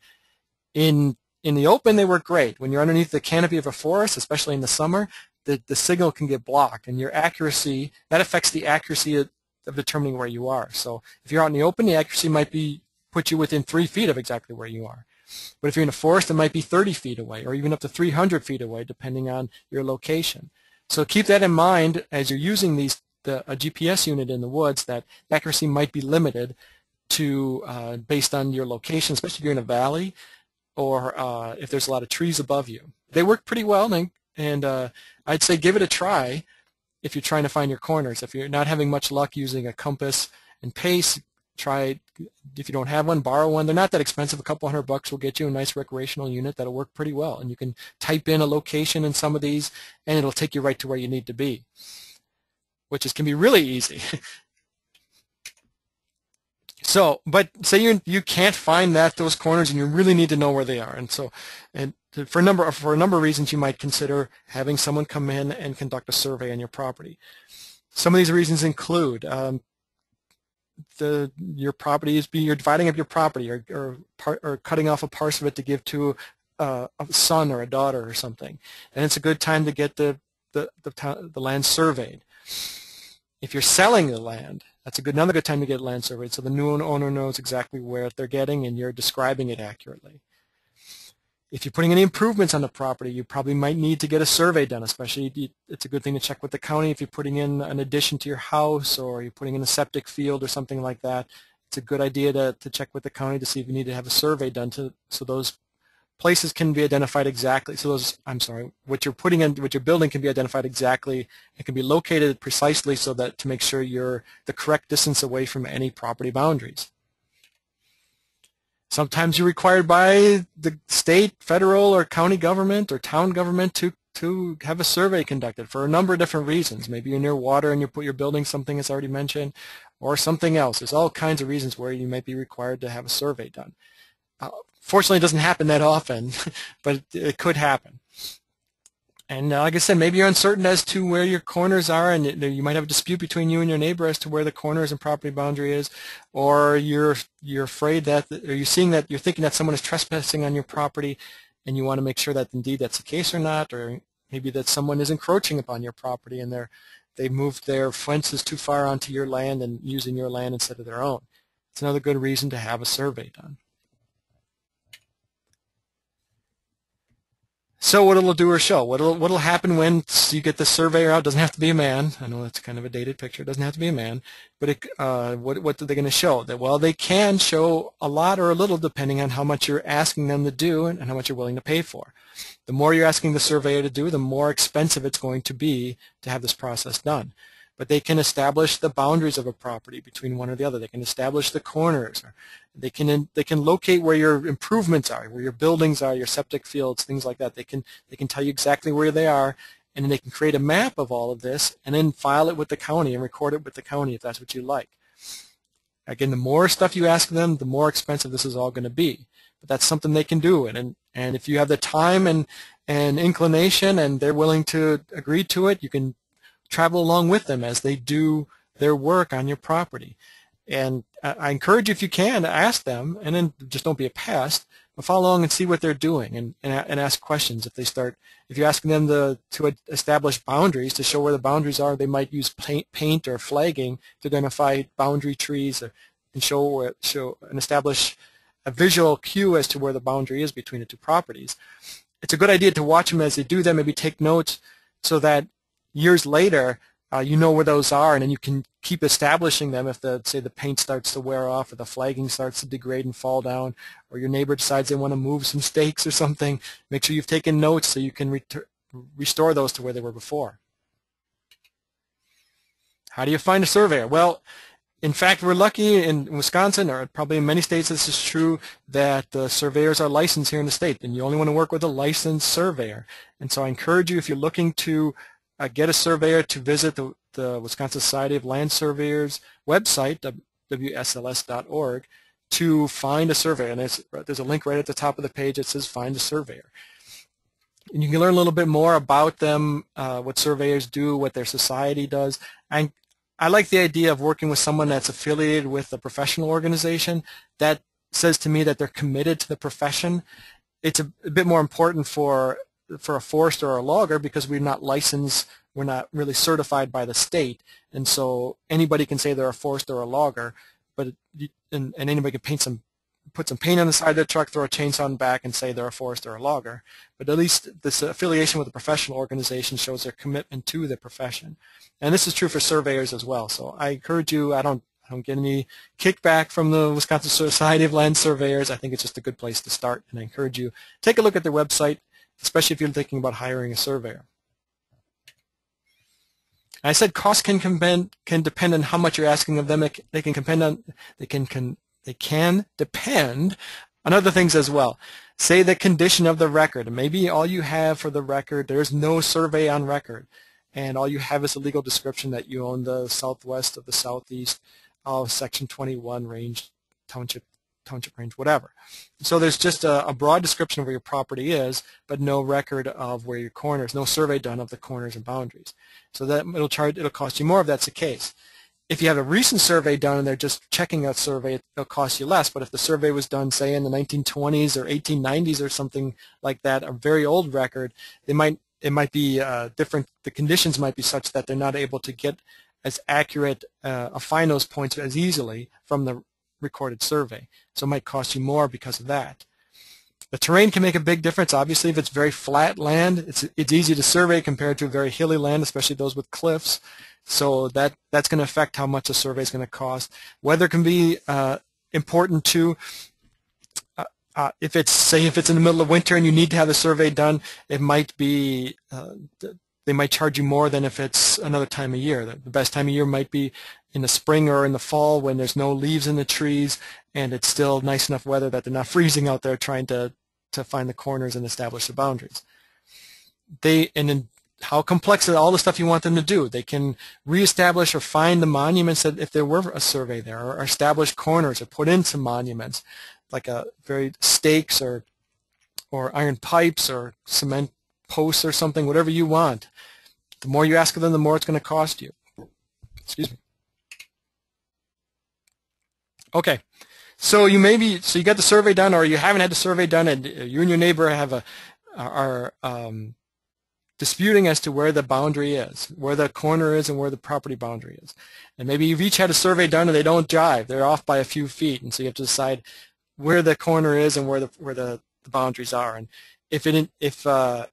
In in the open, they work great. When you're underneath the canopy of a forest, especially in the summer, the, the signal can get blocked, and your accuracy, that affects the accuracy of, of determining where you are. So if you're out in the open, the accuracy might be put you within three feet of exactly where you are. But if you're in a forest, it might be 30 feet away, or even up to 300 feet away, depending on your location. So keep that in mind as you're using these the, a GPS unit in the woods that accuracy might be limited to uh, based on your location, especially if you're in a valley or uh, if there's a lot of trees above you. They work pretty well, and, and uh, I'd say give it a try if you're trying to find your corners. If you're not having much luck using a compass and pace, try if you don't have one, borrow one. They're not that expensive. A couple hundred bucks will get you a nice recreational unit that'll work pretty well. And you can type in a location in some of these, and it'll take you right to where you need to be which is can be really easy. so, but say you you can't find that those corners, and you really need to know where they are, and so and for a number for a number of reasons, you might consider having someone come in and conduct a survey on your property. Some of these reasons include um, the your property is being you're dividing up your property or or, par, or cutting off a parcel of it to give to uh, a son or a daughter or something, and it's a good time to get the the the, the land surveyed. If you're selling the land, that's a good, another good time to get land surveyed so the new owner knows exactly where they're getting and you're describing it accurately. If you're putting any improvements on the property, you probably might need to get a survey done, especially it's a good thing to check with the county if you're putting in an addition to your house or you're putting in a septic field or something like that. It's a good idea to, to check with the county to see if you need to have a survey done to, so those places can be identified exactly. So those, I'm sorry, what you're putting in, what you're building can be identified exactly. It can be located precisely so that to make sure you're the correct distance away from any property boundaries. Sometimes you're required by the state, federal, or county government or town government to to have a survey conducted for a number of different reasons. Maybe you're near water and you put your building something as already mentioned, or something else. There's all kinds of reasons where you might be required to have a survey done. Uh, fortunately, it doesn't happen that often, but it could happen. And uh, like I said, maybe you're uncertain as to where your corners are, and you might have a dispute between you and your neighbor as to where the corners and property boundary is, or you're you're afraid that, or you're seeing that you're thinking that someone is trespassing on your property, and you want to make sure that indeed that's the case or not, or maybe that someone is encroaching upon your property and they're they moved their fences too far onto your land and using your land instead of their own. It's another good reason to have a survey done. So what it'll do or show, what'll, what'll happen when you get the surveyor out, doesn't have to be a man, I know that's kind of a dated picture, it doesn't have to be a man, but it, uh, what, what are they going to show? That Well, they can show a lot or a little depending on how much you're asking them to do and how much you're willing to pay for. The more you're asking the surveyor to do, the more expensive it's going to be to have this process done but they can establish the boundaries of a property between one or the other. They can establish the corners. They can they can locate where your improvements are, where your buildings are, your septic fields, things like that. They can they can tell you exactly where they are, and then they can create a map of all of this, and then file it with the county and record it with the county if that's what you like. Again, the more stuff you ask them, the more expensive this is all going to be. But that's something they can do, and and, and if you have the time and and inclination, and they're willing to agree to it, you can travel along with them as they do their work on your property. And I encourage you, if you can, to ask them, and then just don't be a pest, but follow along and see what they're doing, and, and, and ask questions. If they start, if you're asking them to, to establish boundaries, to show where the boundaries are, they might use paint, paint or flagging to identify boundary trees or, and show, show and establish a visual cue as to where the boundary is between the two properties. It's a good idea to watch them as they do that, maybe take notes so that years later, uh, you know where those are, and then you can keep establishing them if the say the paint starts to wear off or the flagging starts to degrade and fall down, or your neighbor decides they want to move some stakes or something. Make sure you've taken notes so you can restore those to where they were before. How do you find a surveyor? Well, in fact, we're lucky in Wisconsin, or probably in many states this is true, that the surveyors are licensed here in the state, and you only want to work with a licensed surveyor. And so I encourage you, if you're looking to uh, get a surveyor, to visit the, the Wisconsin Society of Land Surveyors website, wsls.org, to find a surveyor. And there's, there's a link right at the top of the page that says Find a Surveyor. And you can learn a little bit more about them, uh, what surveyors do, what their society does. I I like the idea of working with someone that's affiliated with a professional organization. That says to me that they're committed to the profession. It's a, a bit more important for for a forester or a logger because we're not licensed, we're not really certified by the state, and so anybody can say they're a forester or a logger, but and, and anybody can paint some put some paint on the side of their truck, throw a chainsaw in the back, and say they're a forester or a logger. But at least this affiliation with a professional organization shows their commitment to the profession. And this is true for surveyors as well. So I encourage you, I don't, I don't get any kickback from the Wisconsin Society of Land Surveyors. I think it's just a good place to start. And I encourage you, take a look at their website, especially if you're thinking about hiring a surveyor. I said cost can, depend can depend on how much you're asking of them. They can depend on they can, can they can depend on other things as well. Say the condition of the record. Maybe all you have for the record, there's no survey on record, and all you have is a legal description that you own the southwest of the southeast of Section 21 range, township, township range, whatever. So there's just a, a broad description of where your property is, but no record of where your corners, no survey done of the corners and boundaries. So that it'll charge, it'll cost you more if that's the case if you have a recent survey done and they're just checking that survey, it'll cost you less. But if the survey was done, say, in the 1920s or 1890s or something like that, a very old record, they might it might be uh, different. The conditions might be such that they're not able to get as accurate uh, find those points as easily from the recorded survey. So it might cost you more because of that. The terrain can make a big difference. Obviously, if it's very flat land, it's it's easy to survey compared to very hilly land, especially those with cliffs. So that that's going to affect how much a survey is going to cost. Weather can be uh, important too. Uh, uh, if it's say if it's in the middle of winter and you need to have a survey done, it might be uh, they might charge you more than if it's another time of year. The best time of year might be in the spring or in the fall when there's no leaves in the trees and it's still nice enough weather that they're not freezing out there trying to to find the corners and establish the boundaries. They and in how complex is all the stuff you want them to do. They can reestablish or find the monuments that if there were a survey there, or establish corners or put in some monuments, like a very stakes or or iron pipes or cement posts or something, whatever you want. The more you ask of them, the more it's going to cost you. Excuse me. Okay, so you maybe so you got the survey done, or you haven't had the survey done, and you and your neighbor have a are um, disputing as to where the boundary is, where the corner is and where the property boundary is. And maybe you've each had a survey done and they don't jive. They're off by a few feet. And so you have to decide where the corner is and where the, where the, the boundaries are. And if it, if, uh,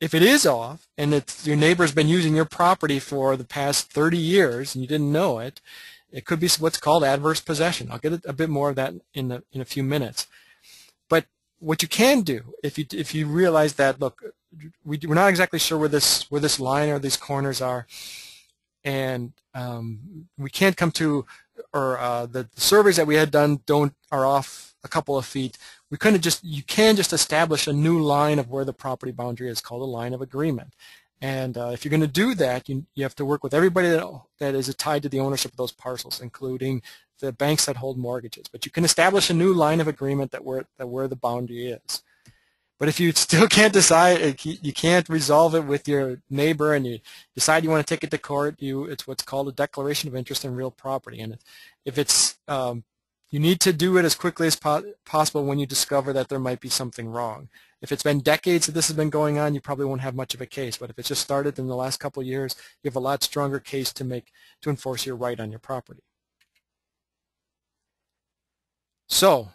if it is off and it's, your neighbor's been using your property for the past 30 years and you didn't know it, it could be what's called adverse possession. I'll get a bit more of that in, the, in a few minutes. But what you can do if you if you realize that look we, we're not exactly sure where this where this line or these corners are, and um, we can't come to, or uh, the, the surveys that we had done don't are off a couple of feet. We couldn't just you can just establish a new line of where the property boundary is called a line of agreement. And uh, if you're going to do that, you, you have to work with everybody that, that is tied to the ownership of those parcels, including the banks that hold mortgages. But you can establish a new line of agreement that where, that where the boundary is. But if you still can't decide, uh, you can't resolve it with your neighbor, and you decide you want to take it to court, you it's what's called a declaration of interest in real property. And if it's um, you need to do it as quickly as po possible when you discover that there might be something wrong. If it's been decades that this has been going on, you probably won't have much of a case. But if it's just started in the last couple of years, you have a lot stronger case to make to enforce your right on your property. So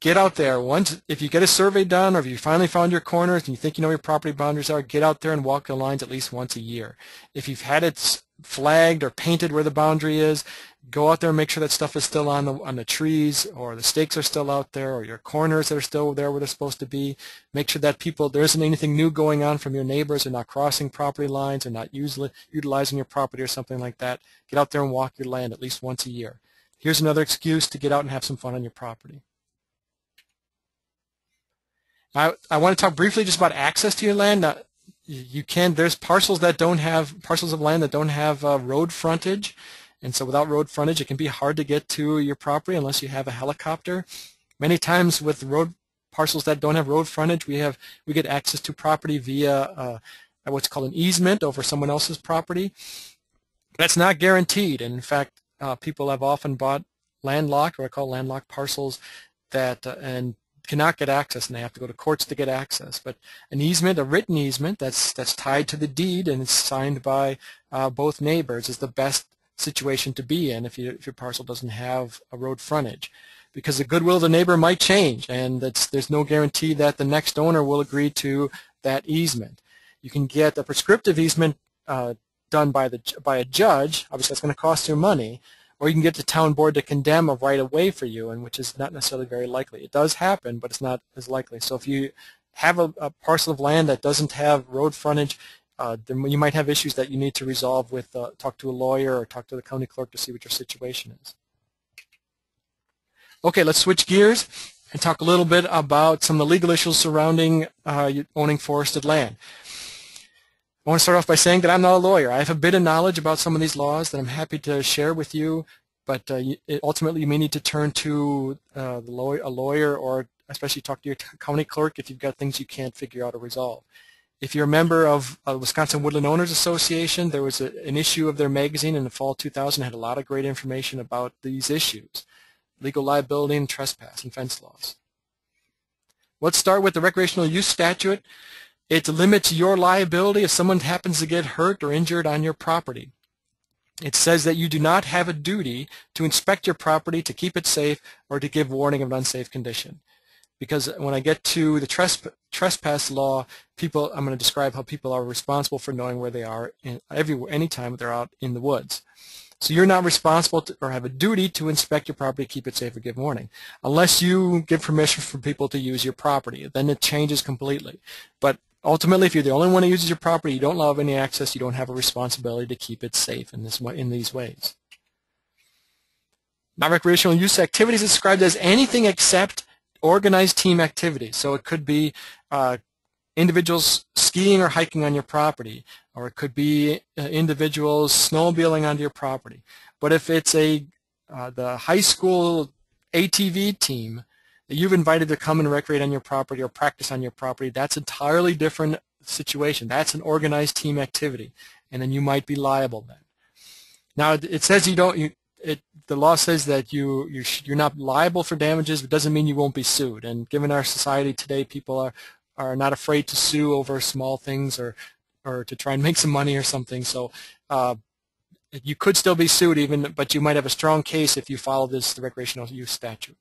get out there. Once, if you get a survey done or if you finally found your corners and you think you know your property boundaries are, get out there and walk the lines at least once a year. If you've had it flagged or painted where the boundary is, Go out there and make sure that stuff is still on the on the trees, or the stakes are still out there, or your corners are still there where they're supposed to be. Make sure that people there isn't anything new going on from your neighbors. They're not crossing property lines, or not usually utilizing your property or something like that. Get out there and walk your land at least once a year. Here's another excuse to get out and have some fun on your property. I, I want to talk briefly just about access to your land. Now, you can, there's parcels that don't have, parcels of land that don't have uh, road frontage. And so without road frontage, it can be hard to get to your property unless you have a helicopter. Many times with road parcels that don't have road frontage, we have, we get access to property via uh, what's called an easement over someone else's property. That's not guaranteed. And in fact, uh, people have often bought landlocked, what I call landlocked parcels that, uh, and cannot get access and they have to go to courts to get access. But an easement, a written easement that's that's tied to the deed and it's signed by uh, both neighbors is the best situation to be in if, you, if your parcel doesn't have a road frontage. Because the goodwill of the neighbor might change and there's no guarantee that the next owner will agree to that easement. You can get a prescriptive easement uh, done by, the, by a judge. Obviously that's going to cost you money or you can get the town board to condemn a right of way for you, and which is not necessarily very likely. It does happen, but it's not as likely. So if you have a, a parcel of land that doesn't have road frontage, uh, you might have issues that you need to resolve with, uh, talk to a lawyer or talk to the county clerk to see what your situation is. Okay, let's switch gears and talk a little bit about some of the legal issues surrounding uh, owning forested land. I want to start off by saying that I'm not a lawyer. I have a bit of knowledge about some of these laws that I'm happy to share with you, but uh, ultimately you may need to turn to uh, a lawyer or especially talk to your county clerk if you've got things you can't figure out or resolve. If you're a member of uh, Wisconsin Woodland Owners Association, there was a, an issue of their magazine in the fall 2000 had a lot of great information about these issues, legal liability and trespass and fence laws. Let's start with the recreational use statute. It limits your liability if someone happens to get hurt or injured on your property. It says that you do not have a duty to inspect your property, to keep it safe, or to give warning of an unsafe condition. Because when I get to the trespass law, people, I'm going to describe how people are responsible for knowing where they are in, everywhere, anytime they're out in the woods. So you're not responsible to, or have a duty to inspect your property, keep it safe, or give warning, unless you give permission for people to use your property. Then it changes completely. But Ultimately, if you're the only one who uses your property, you don't allow any access, you don't have a responsibility to keep it safe in, this, in these ways. Non-recreational use activities is described as anything except organized team activity. So it could be uh, individuals skiing or hiking on your property, or it could be uh, individuals snowmobiling onto your property. But if it's a uh, the high school ATV team, that you've invited to come and recreate on your property or practice on your property, that's entirely different situation. That's an organized team activity, and then you might be liable then. Now it says you don't. You, the law says that you you're, you're not liable for damages, but doesn't mean you won't be sued. And given our society today, people are are not afraid to sue over small things or or to try and make some money or something. So. Uh, you could still be sued even, but you might have a strong case if you follow this the recreational use statute.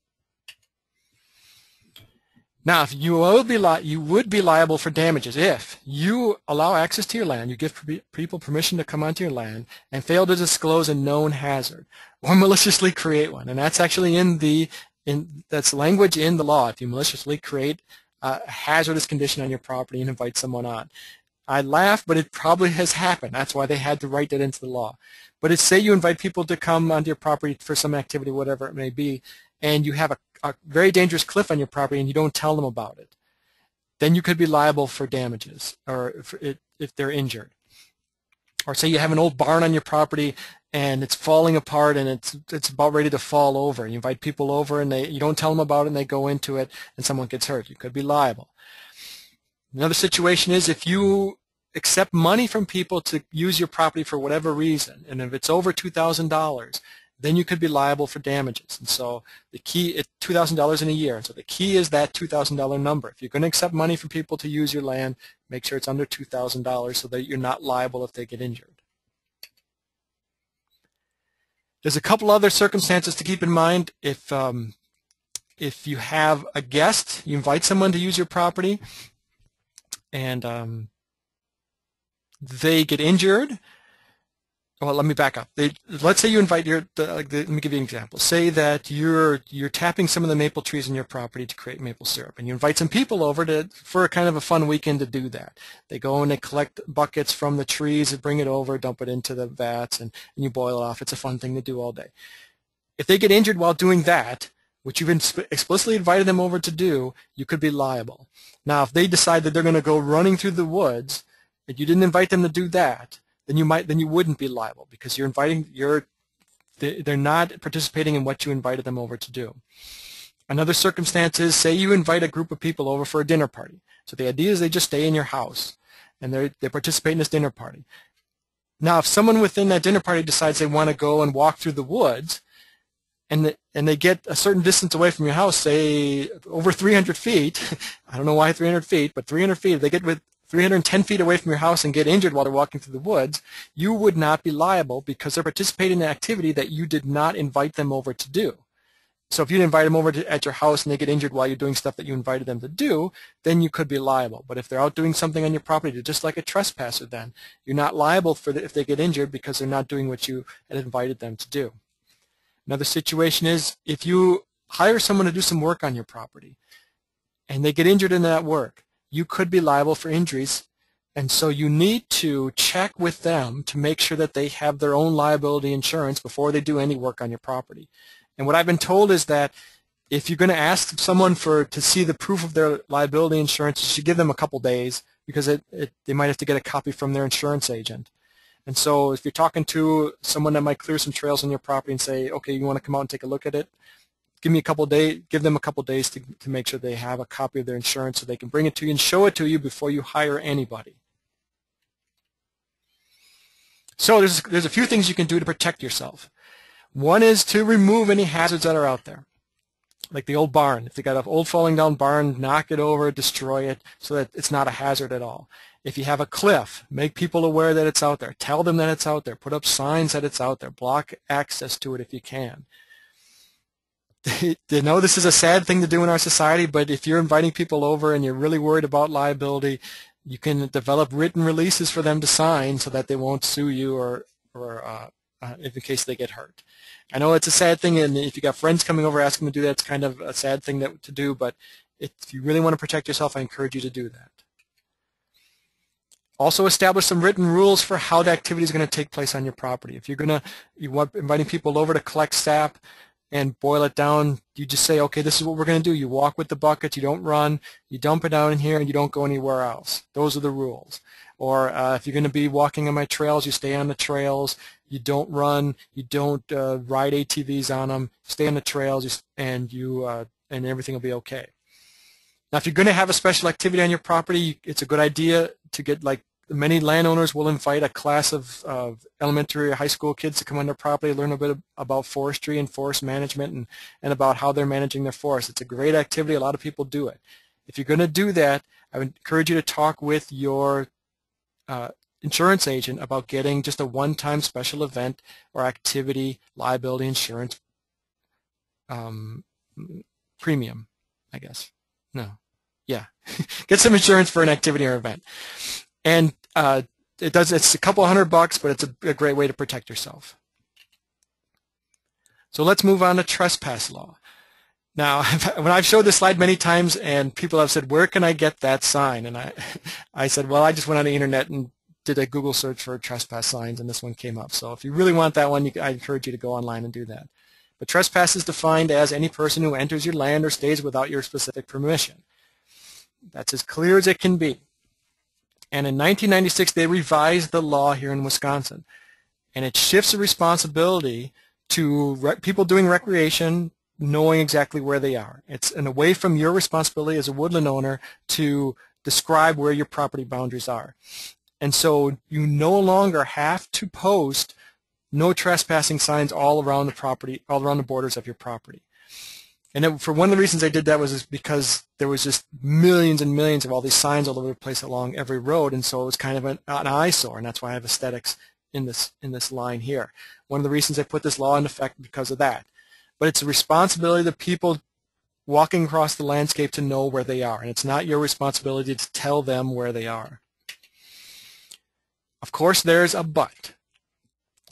Now, if you will be li you would be liable for damages if you allow access to your land, you give people permission to come onto your land, and fail to disclose a known hazard, or maliciously create one. And that's actually in the in that's language in the law. If you maliciously create a hazardous condition on your property and invite someone on, I laugh, but it probably has happened. That's why they had to write that into the law. But it's say you invite people to come onto your property for some activity, whatever it may be, and you have a a very dangerous cliff on your property and you don't tell them about it, then you could be liable for damages or if, if they're injured. Or say you have an old barn on your property and it's falling apart and it's it's about ready to fall over. You invite people over and they you don't tell them about it and they go into it and someone gets hurt. You could be liable. Another situation is if you accept money from people to use your property for whatever reason, and if it's over $2,000, then you could be liable for damages. And so the key is $2,000 in a year. And so the key is that $2,000 number. If you're going to accept money from people to use your land, make sure it's under $2,000 so that you're not liable if they get injured. There's a couple other circumstances to keep in mind. If um, if you have a guest, you invite someone to use your property, and um, they get injured, well, let me back up. They, let's say you invite your, the, like the, let me give you an example. Say that you're you're tapping some of the maple trees in your property to create maple syrup, and you invite some people over to for a kind of a fun weekend to do that. They go and they collect buckets from the trees and bring it over, dump it into the vats, and, and you boil it off. It's a fun thing to do all day. If they get injured while doing that, which you've explicitly invited them over to do, you could be liable. Now, if they decide that they're going to go running through the woods, and you didn't invite them to do that, then you might then you wouldn't be liable because you're inviting you're they're not participating in what you invited them over to do. Another circumstance is say you invite a group of people over for a dinner party. So the idea is they just stay in your house and they they participate in this dinner party. Now if someone within that dinner party decides they want to go and walk through the woods and the, and they get a certain distance away from your house, say over 300 feet, I don't know why 300 feet, but 300 feet, if they get with 310 feet away from your house and get injured while they're walking through the woods, you would not be liable because they're participating in an activity that you did not invite them over to do. So if you invite them over to, at your house and they get injured while you're doing stuff that you invited them to do, then you could be liable. But if they're out doing something on your property, just like a trespasser then, you're not liable for the, if they get injured because they're not doing what you had invited them to do. Another situation is if you hire someone to do some work on your property and they get injured in that work, you could be liable for injuries. And so you need to check with them to make sure that they have their own liability insurance before they do any work on your property. And what I've been told is that if you're going to ask someone for to see the proof of their liability insurance, you should give them a couple days because it, it, they might have to get a copy from their insurance agent. And so if you're talking to someone that might clear some trails on your property and say, okay, you want to come out and take a look at it, give me a couple days, give them a couple days to, to make sure they have a copy of their insurance so they can bring it to you and show it to you before you hire anybody. So there's, there's a few things you can do to protect yourself. One is to remove any hazards that are out there, like the old barn. If you got an old falling down barn, knock it over, destroy it so that it's not a hazard at all. If you have a cliff, make people aware that it's out there. Tell them that it's out there. Put up signs that it's out there. Block access to it if you can. they know this is a sad thing to do in our society, but if you're inviting people over and you're really worried about liability, you can develop written releases for them to sign so that they won't sue you or, or uh, uh, in case they get hurt. I know it's a sad thing, and if you got friends coming over asking to do that, it's kind of a sad thing that, to do, but if you really want to protect yourself, I encourage you to do that. Also establish some written rules for how the activity is going to take place on your property. If you're going to, you want inviting people over to collect sap, and boil it down. You just say, okay, this is what we're going to do. You walk with the bucket, you don't run, you dump it down in here, and you don't go anywhere else. Those are the rules. Or uh, if you're going to be walking on my trails, you stay on the trails. You don't run. You don't uh, ride ATVs on them. Stay on the trails, and you uh, and everything will be okay. Now, if you're going to have a special activity on your property, it's a good idea to get like many landowners will invite a class of, of elementary or high school kids to come on their property, learn a bit about forestry and forest management and, and about how they're managing their forest. It's a great activity. A lot of people do it. If you're going to do that, I would encourage you to talk with your uh, insurance agent about getting just a one-time special event or activity liability insurance um, premium, I guess. No. Yeah. Get some insurance for an activity or event and uh, it does. It's a couple hundred bucks, but it's a, a great way to protect yourself. So let's move on to trespass law. Now, when I've showed this slide many times, and people have said, "Where can I get that sign?" and I, I said, "Well, I just went on the internet and did a Google search for trespass signs, and this one came up. So if you really want that one, you, I encourage you to go online and do that." But trespass is defined as any person who enters your land or stays without your specific permission. That's as clear as it can be. And in 1996, they revised the law here in Wisconsin. And it shifts the responsibility to people doing recreation knowing exactly where they are. It's an away from your responsibility as a woodland owner to describe where your property boundaries are. And so you no longer have to post no trespassing signs all around the property, all around the borders of your property. And it, for one of the reasons I did that was because there was just millions and millions of all these signs all over the place along every road, and so it was kind of an, an eyesore, and that's why I have aesthetics in this in this line here. One of the reasons I put this law in effect because of that. But it's a responsibility of the people walking across the landscape to know where they are, and it's not your responsibility to tell them where they are. Of course, there's a but.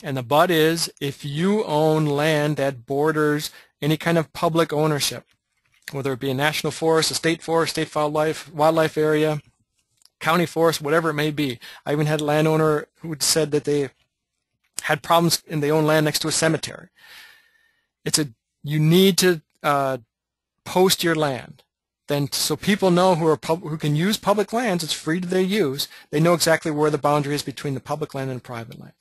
And the but is if you own land that borders any kind of public ownership, whether it be a national forest, a state forest, state wildlife, wildlife area, county forest, whatever it may be. I even had a landowner who said that they had problems and they own land next to a cemetery. It's a you need to uh, post your land. Then so people know who are pub, who can use public lands, it's free to their use. They know exactly where the boundary is between the public land and private land.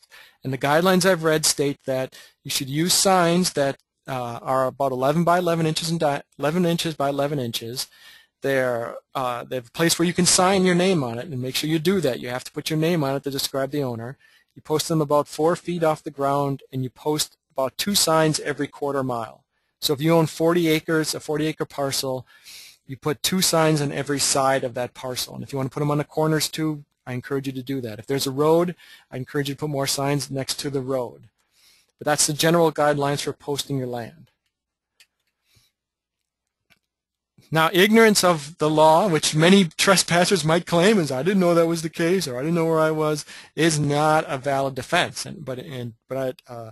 And the guidelines I've read state that you should use signs that uh, are about 11 by 11 inches and 11 inches by 11 inches. They're uh, they have a place where you can sign your name on it, and make sure you do that. You have to put your name on it to describe the owner. You post them about four feet off the ground, and you post about two signs every quarter mile. So if you own 40 acres, a 40 acre parcel, you put two signs on every side of that parcel. And if you want to put them on the corners too, I encourage you to do that. If there's a road, I encourage you to put more signs next to the road. But that's the general guidelines for posting your land. Now, ignorance of the law, which many trespassers might claim is I didn't know that was the case or I didn't know where I was, is not a valid defense. And, but and, but uh,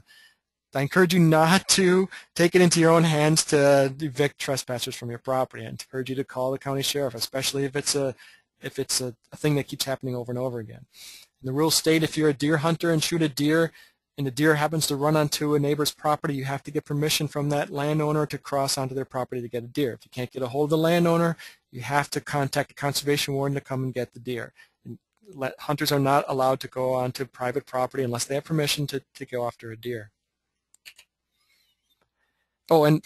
I encourage you not to take it into your own hands to evict trespassers from your property. I encourage you to call the county sheriff, especially if it's a if it's a, a thing that keeps happening over and over again. And the rules state if you're a deer hunter and shoot a deer, and the deer happens to run onto a neighbor's property, you have to get permission from that landowner to cross onto their property to get a deer. If you can't get a hold of the landowner, you have to contact a conservation warden to come and get the deer. And let, hunters are not allowed to go onto private property unless they have permission to, to go after a deer. Oh, and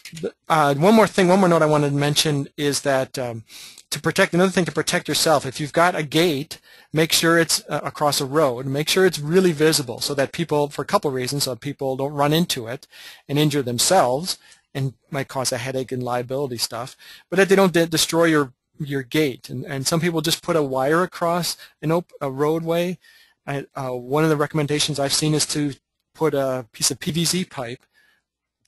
uh, one more thing, one more note I wanted to mention is that um, to protect, another thing to protect yourself, if you've got a gate, make sure it's uh, across a road. Make sure it's really visible so that people, for a couple of reasons, so people don't run into it and injure themselves and might cause a headache and liability stuff, but that they don't de destroy your your gate. And, and some people just put a wire across an a roadway. I, uh, one of the recommendations I've seen is to put a piece of PVC pipe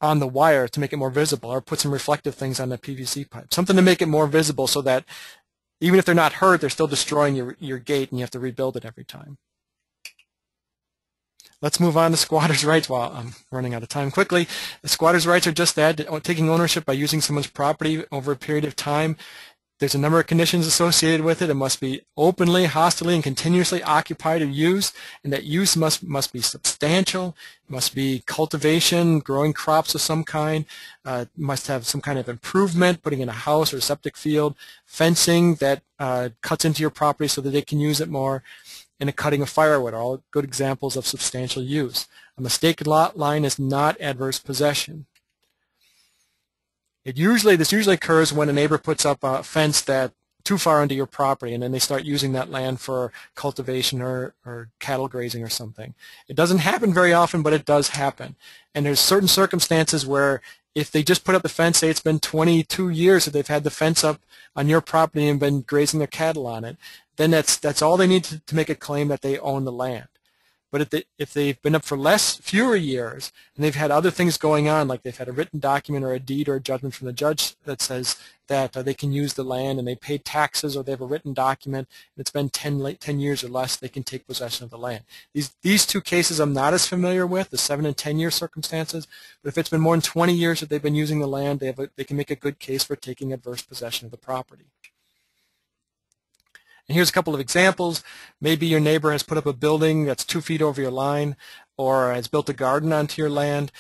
on the wire to make it more visible or put some reflective things on the PVC pipe. Something to make it more visible so that even if they're not hurt, they're still destroying your, your gate and you have to rebuild it every time. Let's move on to squatters' rights while I'm running out of time quickly. The squatters' rights are just that, taking ownership by using someone's property over a period of time there's a number of conditions associated with it. It must be openly, hostilely, and continuously occupied or used, and that use must, must be substantial. It must be cultivation, growing crops of some kind. Uh, must have some kind of improvement, putting in a house or a septic field, fencing that uh, cuts into your property so that they can use it more, and a cutting of firewood are all good examples of substantial use. A mistaken lot line is not adverse possession. It usually this usually occurs when a neighbor puts up a fence that too far into your property and then they start using that land for cultivation or, or cattle grazing or something. It doesn't happen very often, but it does happen. And there's certain circumstances where if they just put up the fence, say it's been 22 years that they've had the fence up on your property and been grazing their cattle on it, then that's, that's all they need to, to make a claim that they own the land. But if, they, if they've been up for less, fewer years, and they've had other things going on, like they've had a written document or a deed or a judgment from the judge that says that uh, they can use the land and they paid taxes or they have a written document and it's been 10, 10 years or less, they can take possession of the land. These, these two cases I'm not as familiar with, the 7 and 10 year circumstances, but if it's been more than 20 years that they've been using the land, they, have a, they can make a good case for taking adverse possession of the property. And here's a couple of examples. Maybe your neighbor has put up a building that's two feet over your line or has built a garden onto your land.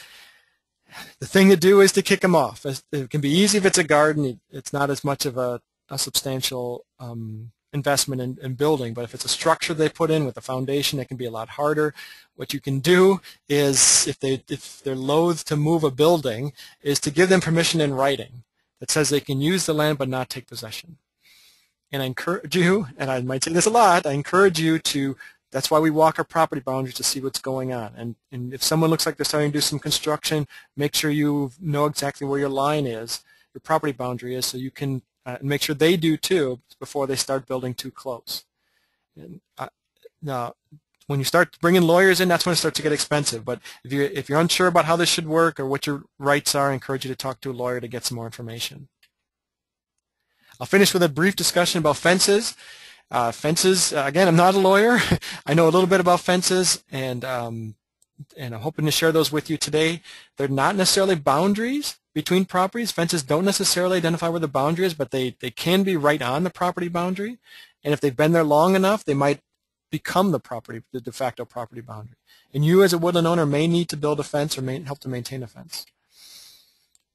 The thing to do is to kick them off. It can be easy if it's a garden. It's not as much of a, a substantial um, investment in, in, building, but if it's a structure they put in with a foundation, it can be a lot harder. What you can do is, if, they, if they're loath to move a building, is to give them permission in writing that says they can use the land but not take possession. And I encourage you, and I might say this a lot, I encourage you to, that's why we walk our property boundaries to see what's going on. And, and if someone looks like they're starting to do some construction, make sure you know exactly where your line is, your property boundary is, so you can uh, make sure they do too before they start building too close. And, uh, now, when you start bringing lawyers in, that's when it starts to get expensive. But if you're, if you're unsure about how this should work or what your rights are, I encourage you to talk to a lawyer to get some more information. I'll finish with a brief discussion about fences. Uh, fences, uh, again, I'm not a lawyer. I know a little bit about fences, and um, and I'm hoping to share those with you today. They're not necessarily boundaries between properties. Fences don't necessarily identify where the boundary is, but they, they can be right on the property boundary. And if they've been there long enough, they might become the property, the de facto property boundary. And you as a woodland owner may need to build a fence or may help to maintain a fence.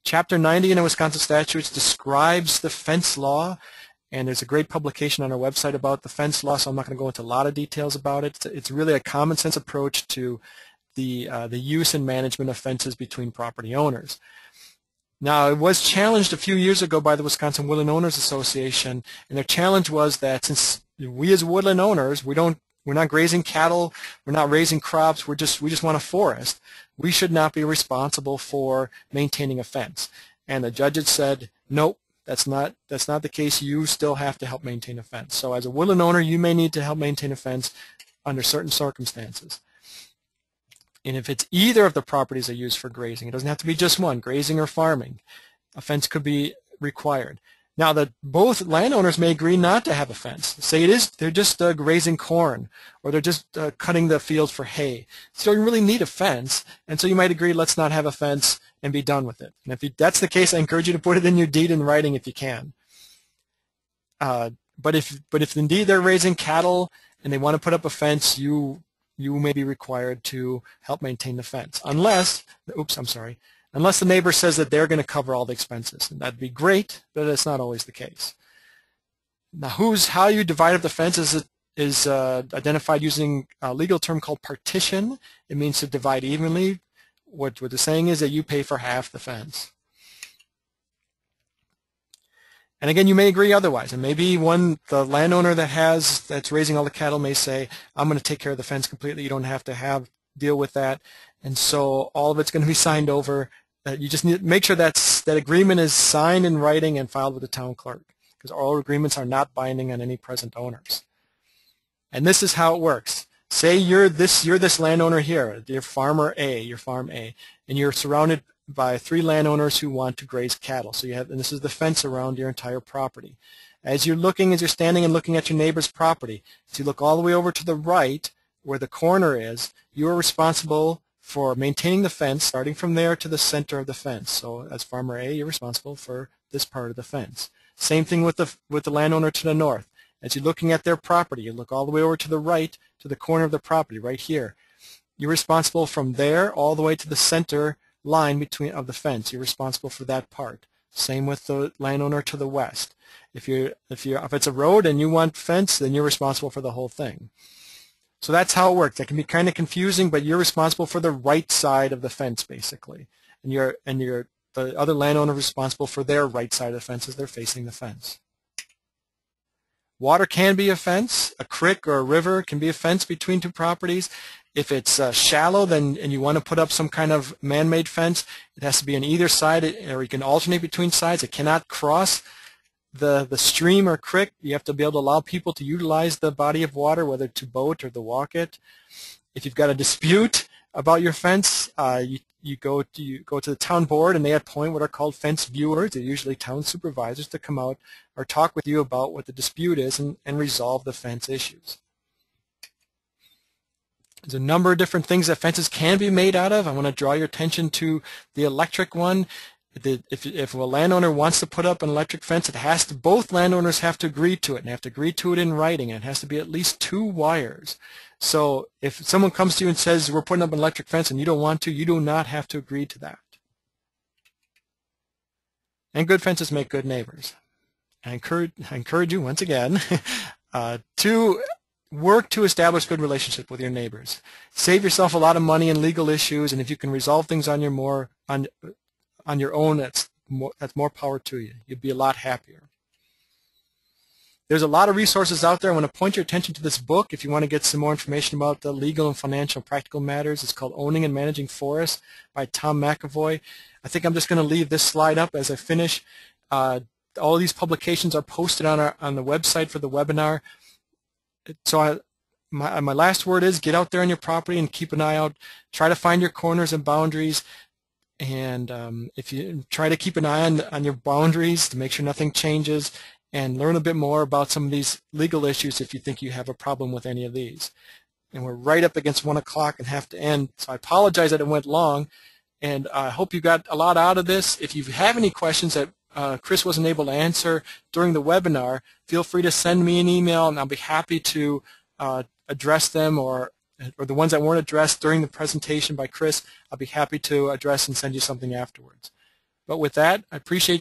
Chapter 90 in the Wisconsin statutes describes the fence law, and there's a great publication on our website about the fence law, so I'm not going to go into a lot of details about it. It's really a common sense approach to the, uh, the use and management of fences between property owners. Now, it was challenged a few years ago by the Wisconsin Woodland Owners Association, and their challenge was that since we as woodland owners, we don't, we're not grazing cattle, we're not raising crops, we're just, we just want a forest, we should not be responsible for maintaining a fence. And the judges said, nope, that's not, that's not the case. You still have to help maintain a fence. So as a woodland owner, you may need to help maintain a fence under certain circumstances. And if it's either of the properties are used for grazing, it doesn't have to be just one, grazing or farming. A fence could be required. Now that both landowners may agree not to have a fence. Say it is they're just uh, grazing corn or they're just uh, cutting the fields for hay. So you really need a fence, and so you might agree let's not have a fence and be done with it. And if you, that's the case, I encourage you to put it in your deed in writing if you can. Uh, but if but if indeed they're raising cattle and they want to put up a fence, you you may be required to help maintain the fence. Unless, oops, I'm sorry, unless the neighbor says that they're going to cover all the expenses. And that'd be great, but it's not always the case. Now, who's how you divide up the fence is, is uh, identified using a legal term called partition. It means to divide evenly. What, what the saying is that you pay for half the fence. And again, you may agree otherwise. And maybe one, the landowner that has, that's raising all the cattle may say, I'm going to take care of the fence completely. You don't have to have, deal with that. And so all of it's going to be signed over. Uh, you just need to make sure that's, that agreement is signed in writing and filed with the town clerk because all agreements are not binding on any present owners. And this is how it works. Say you're this, you're this landowner here, you're farmer A, you're farm A, and you're surrounded by three landowners who want to graze cattle. So you have, and this is the fence around your entire property. As you're looking, as you're standing and looking at your neighbor's property, as you look all the way over to the right, where the corner is, you are responsible for maintaining the fence, starting from there to the center of the fence. So as farmer A, you're responsible for this part of the fence. Same thing with the, with the landowner to the north. As you're looking at their property, you look all the way over to the right, to the corner of the property, right here. You're responsible from there all the way to the center line between of the fence. You're responsible for that part. Same with the landowner to the west. If you if you if it's a road and you want fence, then you're responsible for the whole thing. So that's how it works. That can be kind of confusing, but you're responsible for the right side of the fence basically, and you're and you're the other landowner responsible for their right side of the fence as they're facing the fence. Water can be a fence. A creek or a river can be a fence between two properties. If it's uh, shallow then and you want to put up some kind of man-made fence, it has to be on either side or you can alternate between sides. It cannot cross the, the stream or creek. You have to be able to allow people to utilize the body of water, whether to boat or to walk it. If you've got a dispute about your fence, uh, you, you go to you go to the town board and they appoint what are called fence viewers. They're usually town supervisors to come out or talk with you about what the dispute is and, and resolve the fence issues. There's a number of different things that fences can be made out of. I want to draw your attention to the electric one. If, if a landowner wants to put up an electric fence, it has to, both landowners have to agree to it, and they have to agree to it in writing, and it has to be at least two wires. So if someone comes to you and says, we're putting up an electric fence and you don't want to, you do not have to agree to that. And good fences make good neighbors. I encourage, I encourage you, once again, uh, to work to establish good relationship with your neighbors. Save yourself a lot of money in legal issues, and if you can resolve things on your more on on your own, that's more that's more power to you. You'd be a lot happier. There's a lot of resources out there. I want to point your attention to this book if you want to get some more information about the legal and financial practical matters. It's called Owning and Managing Forests by Thom McEvoy. I think I'm just going to leave this slide up as I finish. Uh, all these publications are posted on our on the website for the webinar so I, my, my last word is get out there on your property and keep an eye out. Try to find your corners and boundaries. And um, if you try to keep an eye on, on your boundaries to make sure nothing changes and learn a bit more about some of these legal issues if you think you have a problem with any of these. and we're right up against 1 o'clock and have to end. So I apologize that it went long, and I hope you got a lot out of this. If you have any questions that uh, Chris wasn't able to answer during the webinar, feel free to send me an email, and I'll be happy to uh, address them or or the ones that weren't addressed during the presentation by Chris, I'll be happy to address and send you something afterwards. But with that, I appreciate